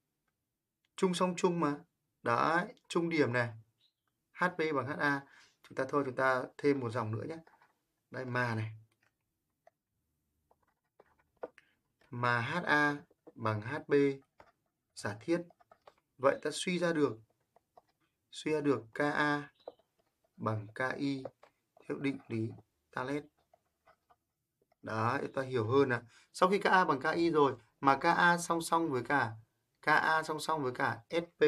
A: chung song chung mà. Đấy, chung điểm này. HP bằng HA chúng ta thôi, chúng ta thêm một dòng nữa nhé. Đây, mà này. Mà HA bằng HB giả thiết. Vậy ta suy ra được. Suy ra được KA bằng KI theo định lý Talet đó ta hiểu hơn là sau khi KA bằng KI rồi, mà KA song song với cả KA song song với cả SP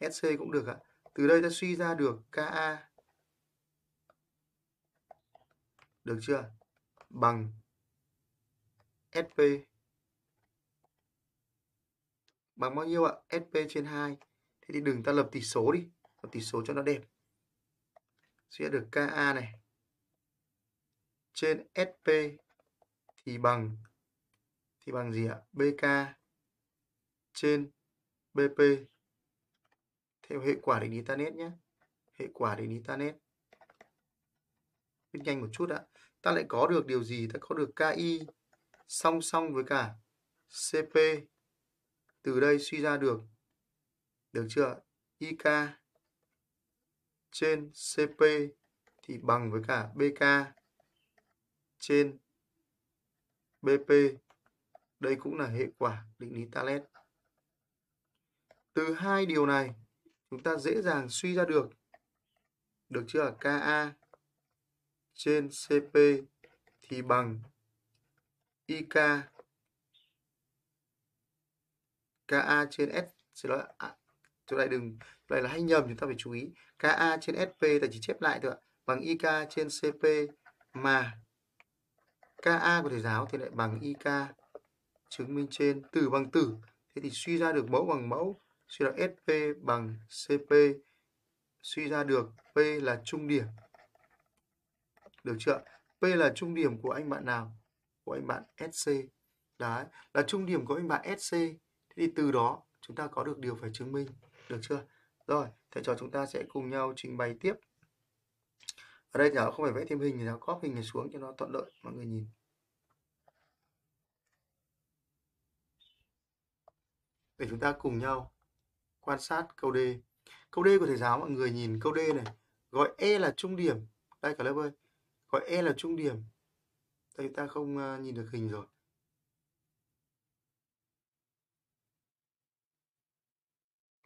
A: SC cũng được ạ. Từ đây ta suy ra được KA Được chưa? Bằng SP bằng bao nhiêu ạ? SP trên 2. Thế thì đừng ta lập tỷ số đi. Lập tỷ số cho nó đẹp. Sẽ được KA này. Trên SP thì bằng thì bằng gì ạ? BK trên BP theo hệ quả định lý tan nhé. Hệ quả định lý tan. Viết nhanh một chút ạ. Ta lại có được điều gì? Ta có được KI song song với cả CP. Từ đây suy ra được được chưa? IK trên CP thì bằng với cả BK trên BP. Đây cũng là hệ quả định lý Talet. Từ hai điều này, chúng ta dễ dàng suy ra được được chưa? KA trên CP thì bằng IK KA trên S xin lỗi à, chỗ này đừng chỗ này là hay nhầm chúng ta phải chú ý. KA trên SP ta chỉ chép lại thôi ạ. Bằng IK trên CP mà KA của thầy giáo thì lại bằng IK chứng minh trên tử bằng tử thế thì suy ra được mẫu bằng mẫu suy ra SP bằng CP suy ra được P là trung điểm được chưa P là trung điểm của anh bạn nào? Của anh bạn SC đấy, là trung điểm của anh bạn SC thế thì từ đó, chúng ta có được điều phải chứng minh. Được chưa rồi, thầy trò chúng ta sẽ cùng nhau trình bày tiếp. Ở đây giáo không phải vẽ thêm hình thì giáo copy hình này xuống cho nó thuận lợi, mọi người nhìn. Để chúng ta cùng nhau quan sát câu D. Câu D của thầy giáo, mọi người nhìn câu D này. Gọi E là trung điểm. Đây, cả lớp ơi gọi E là trung điểm. Đây ta không ờ, nhìn được hình rồi.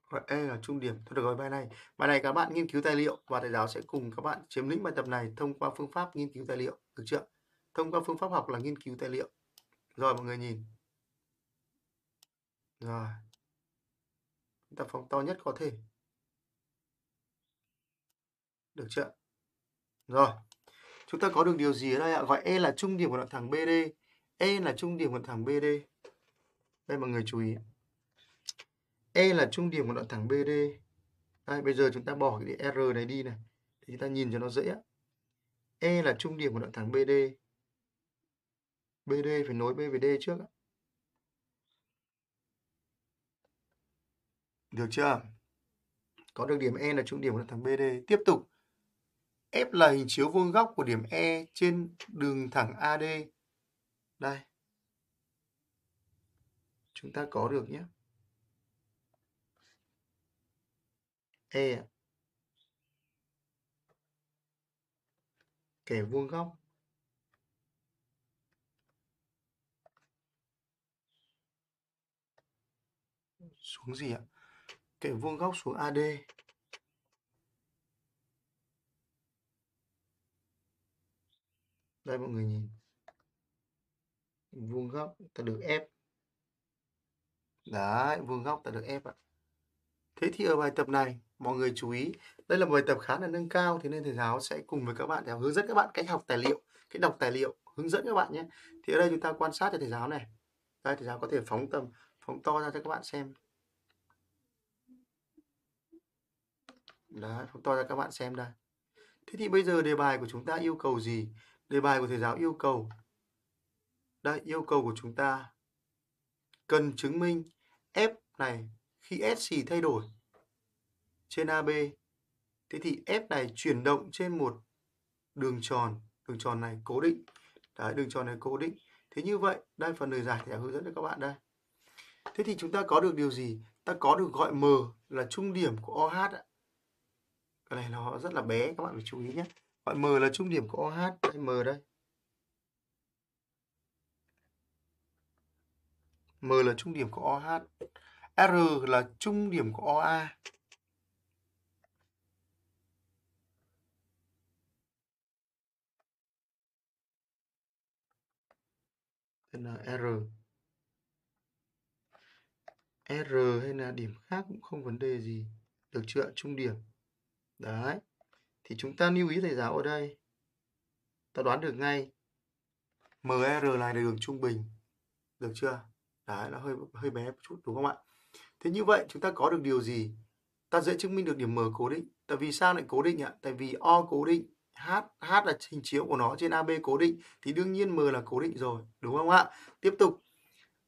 A: Gọi E là trung điểm. Thôi được gọi bài này. Bài này các bạn nghiên cứu tài liệu và thầy giáo sẽ cùng các bạn chiếm lĩnh bài tập này thông qua phương pháp nghiên cứu tài liệu. Được chưa? Thông qua phương pháp học là nghiên cứu tài liệu. Rồi, mọi người nhìn. Rồi. Chúng ta phóng to nhất có thể. Được chưa? Rồi chúng ta có được điều gì ở đây ạ? Gọi E là trung điểm của đoạn thẳng BD E là trung điểm của đoạn thẳng BD đây, mọi người chú ý. E là trung điểm của đoạn thẳng BD đây, bây giờ chúng ta bỏ cái R này đi này, để chúng ta nhìn cho nó dễ E là trung điểm của đoạn thẳng BD BD phải nối B với D trước được chưa? Có được điểm E là trung điểm của đoạn thẳng BD tiếp tục. F là hình chiếu vuông góc của điểm E trên đường thẳng AD. Đây. Chúng ta có được nhé. E kẻ vuông góc xuống gì ạ? Kẻ vuông góc xuống AD. Đây mọi người nhìn. Vuông góc ta được ép. Đấy, vuông góc ta được ép ạ. Thế thì ở bài tập này, mọi người chú ý, đây là một bài tập khá là nâng cao, thế nên thầy giáo sẽ cùng với các bạn để hướng dẫn các bạn cách học tài liệu, cách đọc tài liệu, hướng dẫn các bạn nhé. Thì ở đây chúng ta quan sát cho thầy giáo này. Đây, thầy giáo có thể phóng tầm, phóng to ra cho các bạn xem. Đấy, phóng to ra các bạn xem đây. Thế thì bây giờ đề bài của chúng ta yêu cầu gì? Đề bài của thầy giáo yêu cầu Đây, yêu cầu của chúng ta cần chứng minh F này khi S xì thay đổi trên AB thế thì F này chuyển động trên một đường tròn đường tròn này cố định. Đấy, đường tròn này cố định. Thế như vậy đây phần lời giải thầy hướng dẫn cho các bạn đây. Thế thì chúng ta có được điều gì? Ta có được gọi M là trung điểm của OH ạ cái này nó rất là bé các bạn phải chú ý nhé. Gọi M là trung điểm của OH, đây M đây. M là trung điểm của OH. R là trung điểm của OA. Đây là R. R hay là điểm khác cũng không vấn đề gì. Được chưa? Trung điểm. Đấy thì chúng ta lưu ý thầy giáo ở đây. Ta đoán được ngay. MR này là đường trung bình. Được chưa? Đấy, nó hơi hơi bé một chút, đúng không ạ? Thế như vậy, chúng ta có được điều gì? Ta dễ chứng minh được điểm M cố định. Tại vì sao lại cố định ạ? Tại vì O cố định, H H là hình chiếu của nó trên AB cố định. Thì đương nhiên M là cố định rồi, đúng không ạ? Tiếp tục.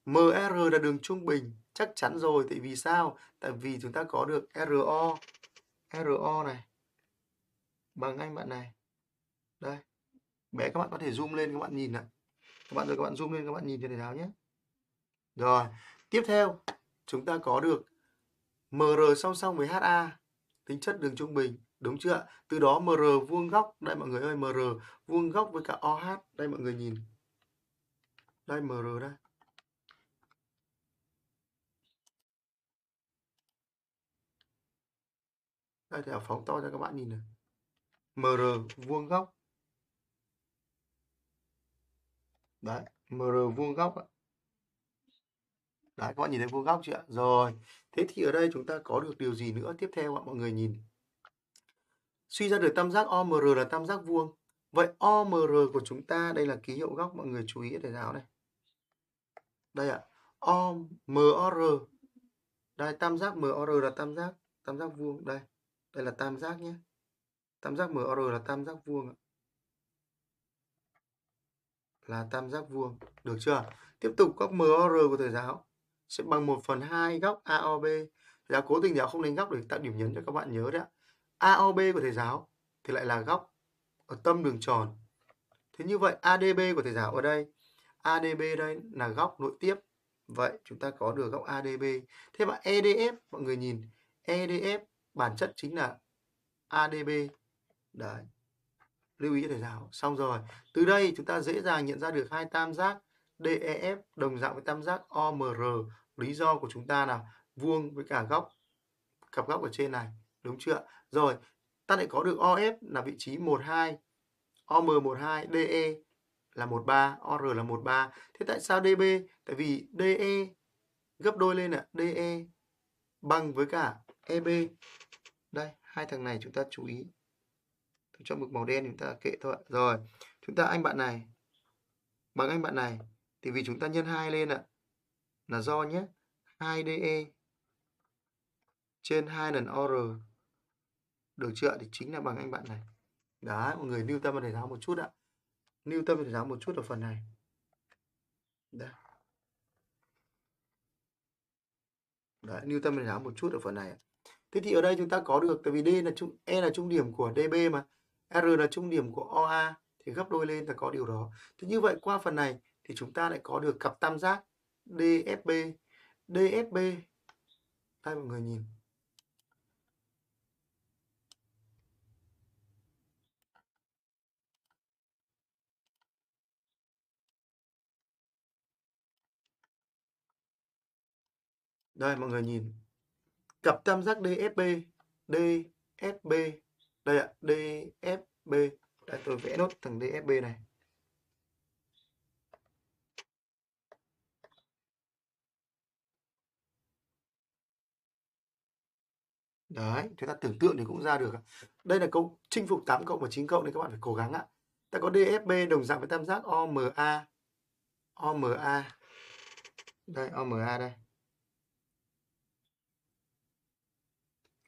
A: MR là đường trung bình. Chắc chắn rồi, tại vì sao? Tại vì chúng ta có được RO RO này bằng anh bạn này. Đây. Bé, các bạn có thể zoom lên, các bạn nhìn ạ. Các bạn rồi các bạn zoom lên, các bạn nhìn cho thầy giáo nhé. Rồi, tiếp theo, chúng ta có được MR song song với HA tính chất đường trung bình, đúng chưa từ đó MR vuông góc, đây mọi người ơi MR vuông góc với cả OH đây mọi người nhìn. Đây MR đây. Đây, thầy phóng to cho các bạn nhìn này. MR vuông góc đấy MR vuông góc ạ Đấy, các bạn nhìn thấy vuông góc chưa ạ? Rồi, thế thì ở đây chúng ta có được điều gì nữa? Tiếp theo ạ, mọi người nhìn. Suy ra được tam giác OMR là tam giác vuông. Vậy OMR của chúng ta, đây là ký hiệu góc, mọi người chú ý để giáo này. Đây ạ, OMR. Đây, tam giác MR là tam giác, tam giác vuông. Đây, đây là tam giác nhé. Tam giác MR ờ, là tam giác vuông là tam giác vuông. Được chưa? Tiếp tục góc MR của thầy giáo sẽ bằng 1 phần 2 góc AOB. Thầy giáo cố tình giáo không đánh góc để tạo điểm nhấn cho các bạn nhớ đấy ạ. AOB của thầy giáo thì lại là góc ở tâm đường tròn. Thế như vậy ADB của thầy giáo ở đây, ADB đây là góc nội tiếp. Vậy chúng ta có được góc ADB. Thế mà EDF mọi người nhìn, EDF bản chất chính là ADB. Đấy. Lưu ý cho thầy giáo. Xong rồi. Từ đây chúng ta dễ dàng nhận ra được hai tam giác DEF đồng dạng với tam giác OMR. Lý do của chúng ta là vuông với cả góc cặp góc ở trên này, đúng chưa? Rồi, ta lại có được OF là vị trí 12, OM12, DE là 13, OR là 13. Thế tại sao DB? Tại vì DE gấp đôi lên ạ, DE bằng với cả EB. Đây, hai thằng này chúng ta chú ý. Cho mực màu đen chúng ta kệ thôi. Rồi, chúng ta anh bạn này bằng anh bạn này thì vì chúng ta nhân 2 lên ạ là do nhé 2DE trên 2 lần OR được chưa thì chính là bằng anh bạn này. Đó mọi người lưu tâm vào thầy giáo một chút ạ. Lưu tâm vào thầy giáo một chút ở phần này. Đây. Đấy lưu tâm vào thầy giáo một chút ở phần này thế thì ở đây chúng ta có được tại vì D là trung E là trung điểm của DB mà. R là trung điểm của OA thì gấp đôi lên là có điều đó thế như vậy qua phần này thì chúng ta lại có được cặp tam giác DFB. DFB đây mọi người nhìn. Đây mọi người nhìn. Cặp tam giác DFB, DFB. Đây ạ, DFB. Đây tôi vẽ nốt thằng DFB này. Đấy, chúng ta tưởng tượng thì cũng ra được. Đây là câu chinh phục 8 cộng và 9 cộng nên các bạn phải cố gắng ạ. Ta có DFB đồng dạng với tam giác OMA. OMA. Đây, OMA đây.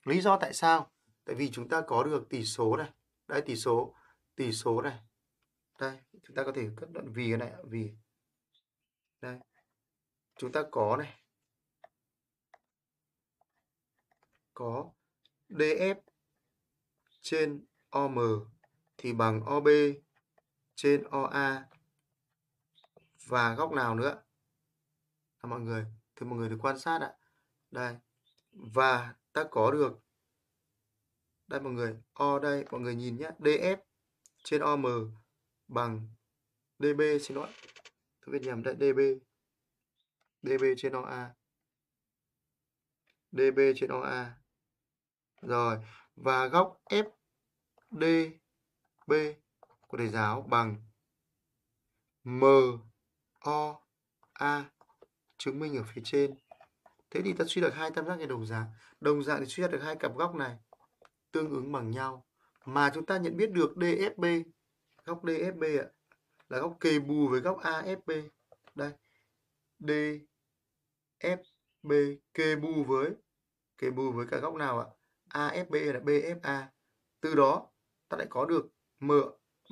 A: Lý do tại sao? Tại vì chúng ta có được tỷ số này. Đây tỷ số, tỷ số này. Đây, chúng ta có thể cất đoạn vì cái này vì. Đây. Chúng ta có này. Có DF trên OM thì bằng OB trên OA và góc nào nữa à, mọi người thì mọi người được quan sát ạ đây và ta có được đây mọi người O đây mọi người nhìn nhé DF trên OM bằng DB xin lỗi. Tôi viết nhầm đây DB DB trên OA DB trên OA rồi, và góc FDB của thầy giáo bằng MOA chứng minh ở phía trên. Thế thì ta suy được hai tam giác này đồng dạng. Đồng dạng thì suy ra được hai cặp góc này tương ứng bằng nhau. Mà chúng ta nhận biết được DFB, góc DFB ạ, là góc kề bù với góc AFB. Đây. DFB kề bù với kề bù với cả góc nào ạ? AFB là BFA. Từ đó ta lại có được M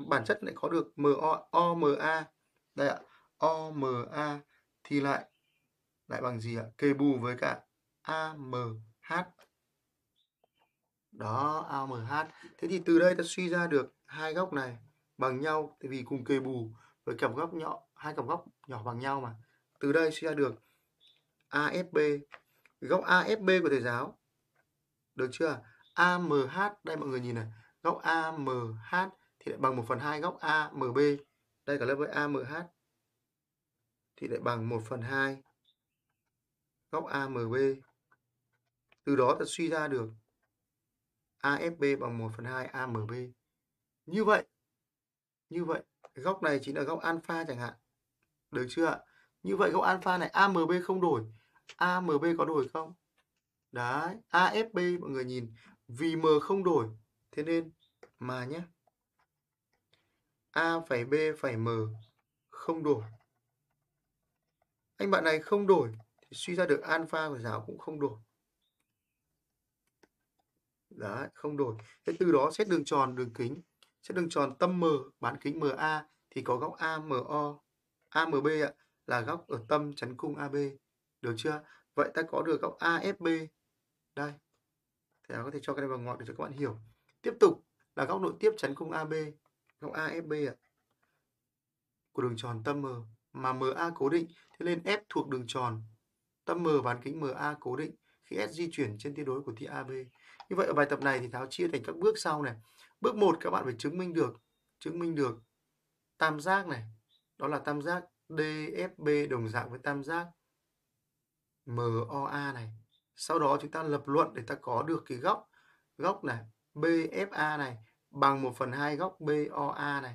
A: bản chất lại có được MO OMA. Đây ạ, OMA thì lại lại bằng gì ạ? Kề bù với cả AMH. Đó, AMH. Thế thì từ đây ta suy ra được hai góc này bằng nhau tại vì cùng kề bù với cặp góc nhỏ, hai cặp góc nhỏ bằng nhau mà. Từ đây suy ra được AFB. Góc AFB của thầy giáo. Được chưa? AMH đây mọi người nhìn này, góc AMH thì lại bằng 1 phần 2 góc AMB. Đây cả lớp với AMH thì lại bằng 1 phần 2 góc AMB. Từ đó ta suy ra được AFB bằng 1 phần 2 AMB. Như vậy, như vậy, góc này chính là góc alpha chẳng hạn. Được chưa ạ? Như vậy góc alpha này AMB không đổi. AMB có đổi không? Đấy, AFB mọi người nhìn vì M không đổi. Thế nên mà nhé. A phải B phải M không đổi. Anh bạn này không đổi thì suy ra được alpha của giáo cũng không đổi. Đấy, không đổi. Thế từ đó xét đường tròn, đường kính. Xét đường tròn tâm M, bán kính MA thì có góc AMO, AMB ạ, là góc ở tâm chắn cung AB. Được chưa? Vậy ta có được góc AFB. Đây. Thầy có thể cho cái này vào ngọn để cho các bạn hiểu. Tiếp tục là góc nội tiếp chắn cung AB, góc AFB ạ. Của đường tròn tâm M mà MA cố định, thế nên F thuộc đường tròn. Tâm M bán kính MA cố định khi S di chuyển trên tia đối của tia AB. Như vậy ở bài tập này thì tháo chia thành các bước sau này. Bước 1 các bạn phải chứng minh được chứng minh được tam giác này. Đó là tam giác DFB đồng dạng với tam giác MOA này. Sau đó chúng ta lập luận để ta có được cái góc góc này BFA này bằng 1 phần 2 góc BOA này.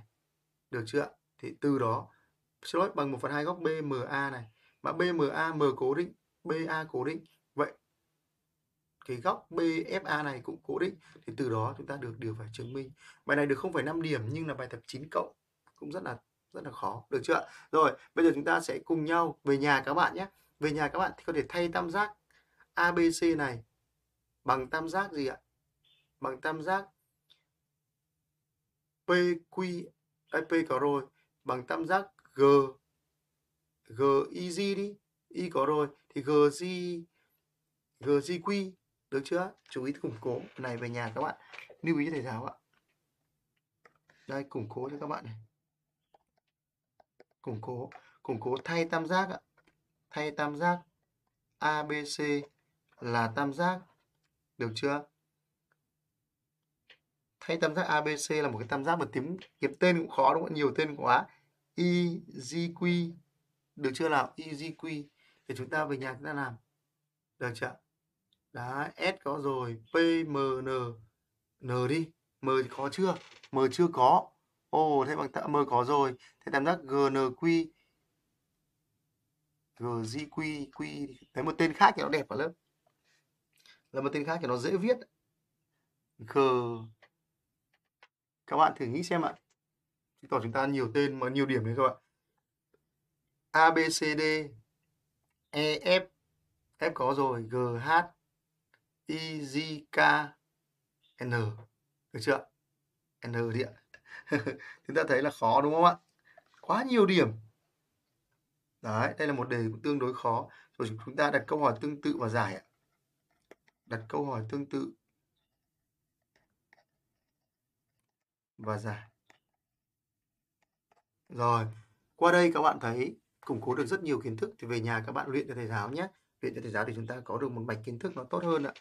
A: Được chưa? Thì từ đó xin lỗi bằng 1 phần 2 góc BMA này. Mà BMA M cố định, BA cố định. Cái góc BFA này cũng cố định thì từ đó chúng ta được điều phải chứng minh. Bài này được 0,5 điểm nhưng là bài tập 9 cộng cũng rất là rất là khó, được chưa? Rồi, bây giờ chúng ta sẽ cùng nhau về nhà các bạn nhé. Về nhà các bạn thì có thể thay tam giác ABC này bằng tam giác gì ạ? Bằng tam giác PQ đây P có rồi bằng tam giác G G đi y có rồi thì G G được chưa? Chú ý củng cố này về nhà các bạn. Lưu ý cho thầy giáo ạ. Đây củng cố cho các bạn này. Củng cố, củng cố thay tam giác ạ. Thay tam giác ABC là tam giác được chưa? Thay tam giác ABC là một cái tam giác mà tiếng kiếm tên cũng khó đúng không? Nhiều tên quá. EZQ. được chưa nào? EZQ. thì chúng ta về nhà chúng ta làm. Được chưa? Đó, S có rồi, P, M, N. N đi. M thì có chưa? M chưa có. Ồ, thế bằng M có rồi. Thế tam giác GNQ. N Q. thấy một tên khác thì nó đẹp vào lớp. Là một tên khác thì nó dễ viết. G. Các bạn thử nghĩ xem ạ. Chứng tỏ chúng ta nhiều tên mà nhiều điểm đấy các bạn. A, B, C, D. E, F. F có rồi. G, H. IJKN được chưa? N đi ạ. *laughs* Chúng ta thấy là khó, đúng không ạ? Quá nhiều điểm. Đấy, đây là một đề cũng tương đối khó. Rồi chúng ta đặt câu hỏi tương tự và giải ạ. Đặt câu hỏi tương tự. Và giải. Rồi, qua đây các bạn thấy, củng cố được rất nhiều kiến thức thì về nhà các bạn luyện cho thầy giáo nhé. Luyện cho thầy giáo thì chúng ta có được một mạch kiến thức nó tốt hơn ạ.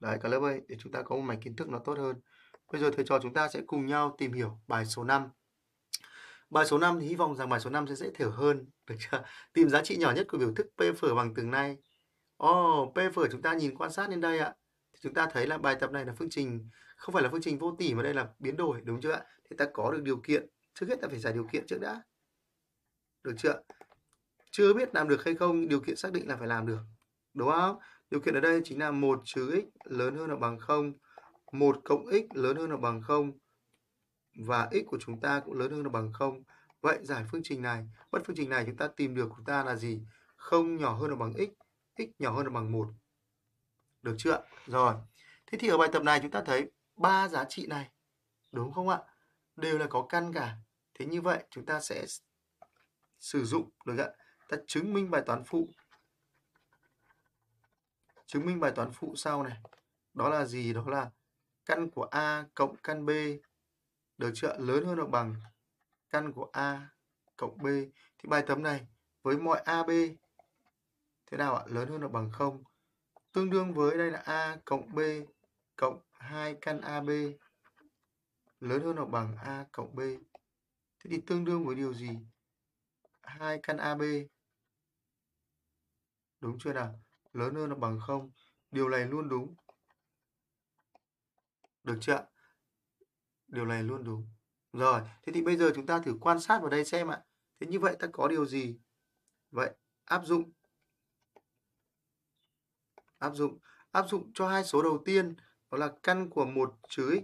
A: Đấy, cả lớp ơi, để chúng ta có một mạch kiến thức nó tốt hơn. Bây giờ thầy trò chúng ta sẽ cùng nhau tìm hiểu bài số 5. Bài số 5 thì hy vọng rằng bài số 5 sẽ dễ hiểu hơn. Được chưa? *laughs* Tìm giá trị nhỏ nhất của biểu thức P phở bằng từng này. Ồ, oh, P phở chúng ta nhìn quan sát lên đây ạ. Thì chúng ta thấy là bài tập này là phương trình, không phải là phương trình vô tỉ mà đây là biến đổi, đúng chưa ạ? Thì ta có được điều kiện. Trước hết ta phải giải điều kiện trước đã. Được chưa? Chưa biết làm được hay không, điều kiện xác định là phải làm được. Đúng không? Điều kiện ở đây chính là 1 trừ x lớn hơn hoặc bằng 0, 1 cộng x lớn hơn hoặc bằng 0 và x của chúng ta cũng lớn hơn hoặc bằng 0. Vậy giải phương trình này, bất phương trình này chúng ta tìm được của chúng ta là gì? 0 nhỏ hơn hoặc bằng x, x nhỏ hơn hoặc bằng 1. Được chưa? Rồi. Thế thì ở bài tập này chúng ta thấy ba giá trị này, đúng không ạ? Đều là có căn cả. Thế như vậy chúng ta sẽ sử dụng được ạ. Ta chứng minh bài toán phụ chứng minh bài toán phụ sau này. Đó là gì? Đó là căn của A cộng căn B được chưa? Lớn hơn hoặc bằng căn của A cộng B. Thì bài tấm này với mọi AB thế nào ạ? Lớn hơn hoặc bằng 0. Tương đương với đây là A cộng B cộng 2 căn AB lớn hơn hoặc bằng A cộng B. Thế thì tương đương với điều gì? 2 căn AB đúng chưa nào? Lớn hơn hoặc bằng 0. Điều này luôn đúng. Được chưa? Điều này luôn đúng. Rồi, thế thì bây giờ chúng ta thử quan sát vào đây xem ạ. Thế như vậy ta có điều gì? Vậy, áp dụng. Áp dụng. Áp dụng cho hai số đầu tiên, đó là căn của một trừ x.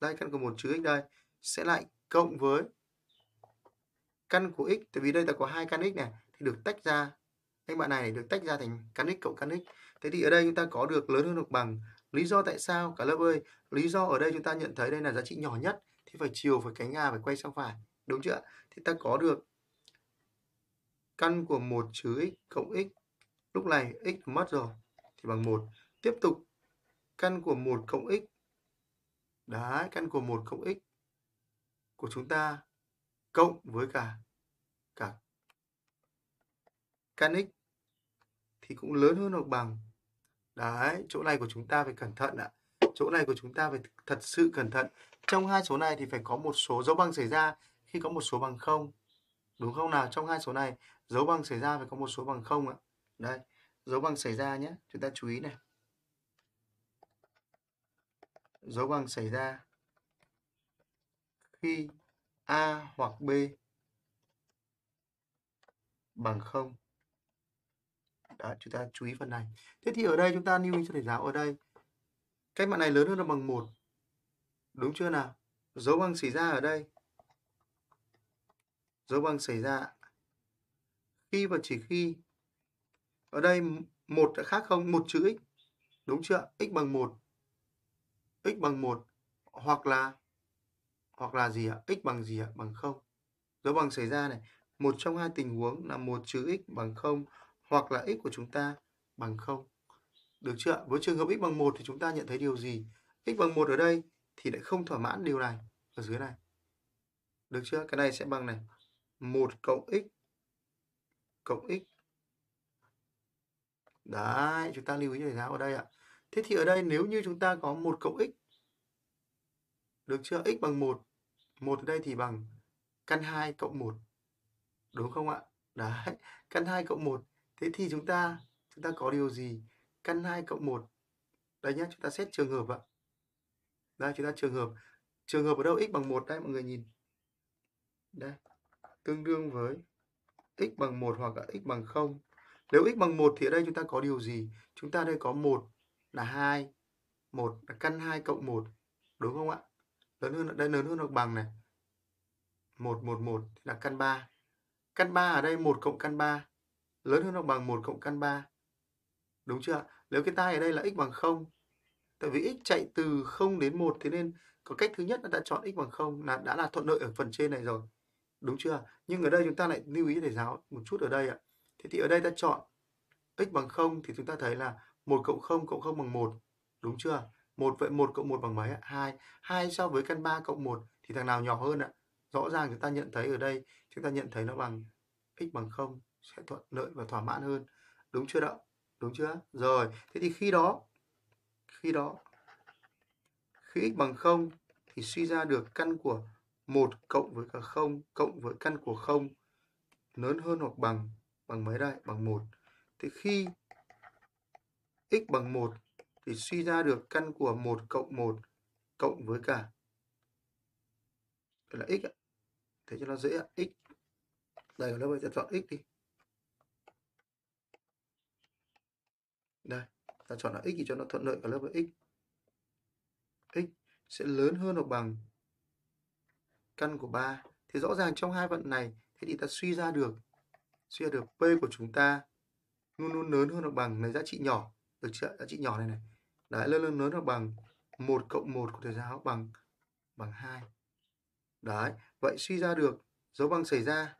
A: Đây, căn của một trừ x đây. Sẽ lại cộng với căn của x. Tại vì đây ta có hai căn x này, thì được tách ra cái bạn này được tách ra thành căn x cộng căn x. Thế thì ở đây chúng ta có được lớn hơn hoặc bằng. Lý do tại sao? Cả lớp ơi, lý do ở đây chúng ta nhận thấy đây là giá trị nhỏ nhất. Thì phải chiều, phải cánh A phải quay sang phải. Đúng chưa? Thì ta có được căn của 1 trừ x cộng x. Lúc này x mất rồi thì bằng 1. Tiếp tục căn của 1 cộng x. Đấy, căn của 1 cộng x của chúng ta cộng với cả cả căn x thì cũng lớn hơn hoặc bằng. Đấy, chỗ này của chúng ta phải cẩn thận ạ. Chỗ này của chúng ta phải thật sự cẩn thận. Trong hai số này thì phải có một số dấu bằng xảy ra khi có một số bằng không. Đúng không nào? Trong hai số này dấu bằng xảy ra phải có một số bằng không ạ. Đây, dấu bằng xảy ra nhé. Chúng ta chú ý này. Dấu bằng xảy ra khi A hoặc B bằng không đó, chúng ta chú ý phần này. Thế thì ở đây chúng ta lưu ý cho thầy giáo ở đây. Cách mạng này lớn hơn là bằng 1. Đúng chưa nào? Dấu bằng xảy ra ở đây. Dấu bằng xảy ra khi và chỉ khi ở đây một đã khác không? Một chữ x. Đúng chưa? x bằng 1. x bằng 1 hoặc là hoặc là gì ạ? x bằng gì ạ? Bằng 0. Dấu bằng xảy ra này, một trong hai tình huống là một trừ x bằng 0 hoặc là x của chúng ta bằng 0. Được chưa? Với trường hợp x bằng 1 thì chúng ta nhận thấy điều gì? x bằng 1 ở đây thì lại không thỏa mãn điều này ở dưới này. Được chưa? Cái này sẽ bằng này. 1 cộng x cộng x. Đấy, chúng ta lưu ý thầy giáo ở đây ạ. Thế thì ở đây nếu như chúng ta có 1 cộng x được chưa? x bằng 1. 1 ở đây thì bằng căn 2 cộng 1. Đúng không ạ? Đấy, *laughs* căn 2 cộng 1. Thế thì chúng ta chúng ta có điều gì? Căn 2 cộng 1. Đây nhá chúng ta xét trường hợp ạ. Đây, chúng ta trường hợp. Trường hợp ở đâu? x bằng 1 đây mọi người nhìn. Đây. Tương đương với x bằng 1 hoặc là x bằng 0. Nếu x bằng 1 thì ở đây chúng ta có điều gì? Chúng ta đây có 1 là 2. 1 là căn 2 cộng 1. Đúng không ạ? Lớn hơn đây lớn hơn hoặc bằng này. 1 1 1 là căn 3. Căn 3 ở đây 1 cộng căn 3 lớn hơn hoặc bằng 1 cộng căn 3. Đúng chưa? Nếu cái tai ở đây là x bằng 0. Tại vì x chạy từ 0 đến 1 thế nên có cách thứ nhất là đã chọn x bằng 0 là đã là thuận lợi ở phần trên này rồi. Đúng chưa? Nhưng ở đây chúng ta lại lưu ý thầy giáo một chút ở đây ạ. Thế thì ở đây ta chọn x bằng 0 thì chúng ta thấy là 1 cộng 0 cộng 0 bằng 1. Đúng chưa? 1 vậy 1 cộng 1 bằng mấy ạ? 2. 2 so với căn 3 cộng 1 thì thằng nào nhỏ hơn ạ? Rõ ràng chúng ta nhận thấy ở đây, chúng ta nhận thấy nó bằng x bằng 0 sẽ thuận lợi và thỏa mãn hơn. Đúng chưa đậu Đúng chưa? Rồi, thế thì khi đó khi đó khi x bằng 0 thì suy ra được căn của 1 cộng với cả 0 cộng với căn của 0 lớn hơn hoặc bằng bằng mấy đây? Bằng 1. Thì khi x bằng 1 thì suy ra được căn của 1 cộng 1 cộng với cả đây là x ạ. Thế cho nó dễ ạ. x. Đây ở lớp ta chọn x đi. Đây, ta chọn là x thì cho nó thuận lợi cả lớp với x. x sẽ lớn hơn hoặc bằng căn của 3. Thì rõ ràng trong hai vận này, thế thì ta suy ra được suy ra được P của chúng ta luôn luôn lớn hơn hoặc bằng này giá trị nhỏ. Được chưa? Giá trị nhỏ này này. Đấy, luôn luôn lớn hoặc bằng 1 cộng 1 của thầy giáo bằng bằng 2. Đấy, vậy suy ra được dấu bằng xảy ra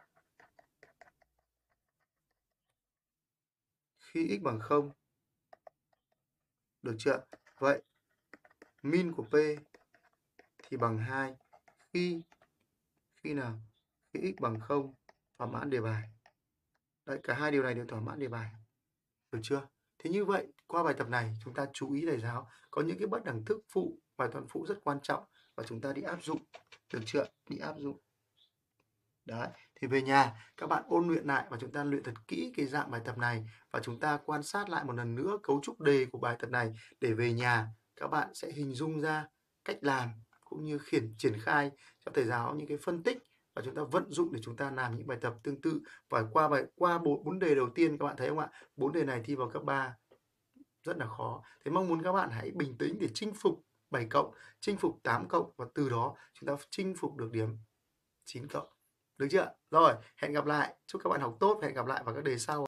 A: khi x bằng 0 được chưa? Vậy min của P thì bằng 2 khi khi nào? Khi x bằng 0 thỏa mãn đề bài. Đấy, cả hai điều này đều thỏa mãn đề bài. Được chưa? Thế như vậy, qua bài tập này chúng ta chú ý thầy giáo có những cái bất đẳng thức phụ, bài toán phụ rất quan trọng và chúng ta đi áp dụng. Được chưa? Đi áp dụng. Đấy, thì về nhà, các bạn ôn luyện lại và chúng ta luyện thật kỹ cái dạng bài tập này và chúng ta quan sát lại một lần nữa cấu trúc đề của bài tập này để về nhà, các bạn sẽ hình dung ra cách làm cũng như khiển, triển khai cho thầy giáo những cái phân tích và chúng ta vận dụng để chúng ta làm những bài tập tương tự. Và qua bài, qua bốn đề đầu tiên, các bạn thấy không ạ? Bốn đề này thi vào cấp 3 rất là khó. Thế mong muốn các bạn hãy bình tĩnh để chinh phục 7 cộng, chinh phục 8 cộng và từ đó chúng ta chinh phục được điểm 9 cộng được chưa? Rồi, hẹn gặp lại. Chúc các bạn học tốt, hẹn gặp lại vào các đề sau.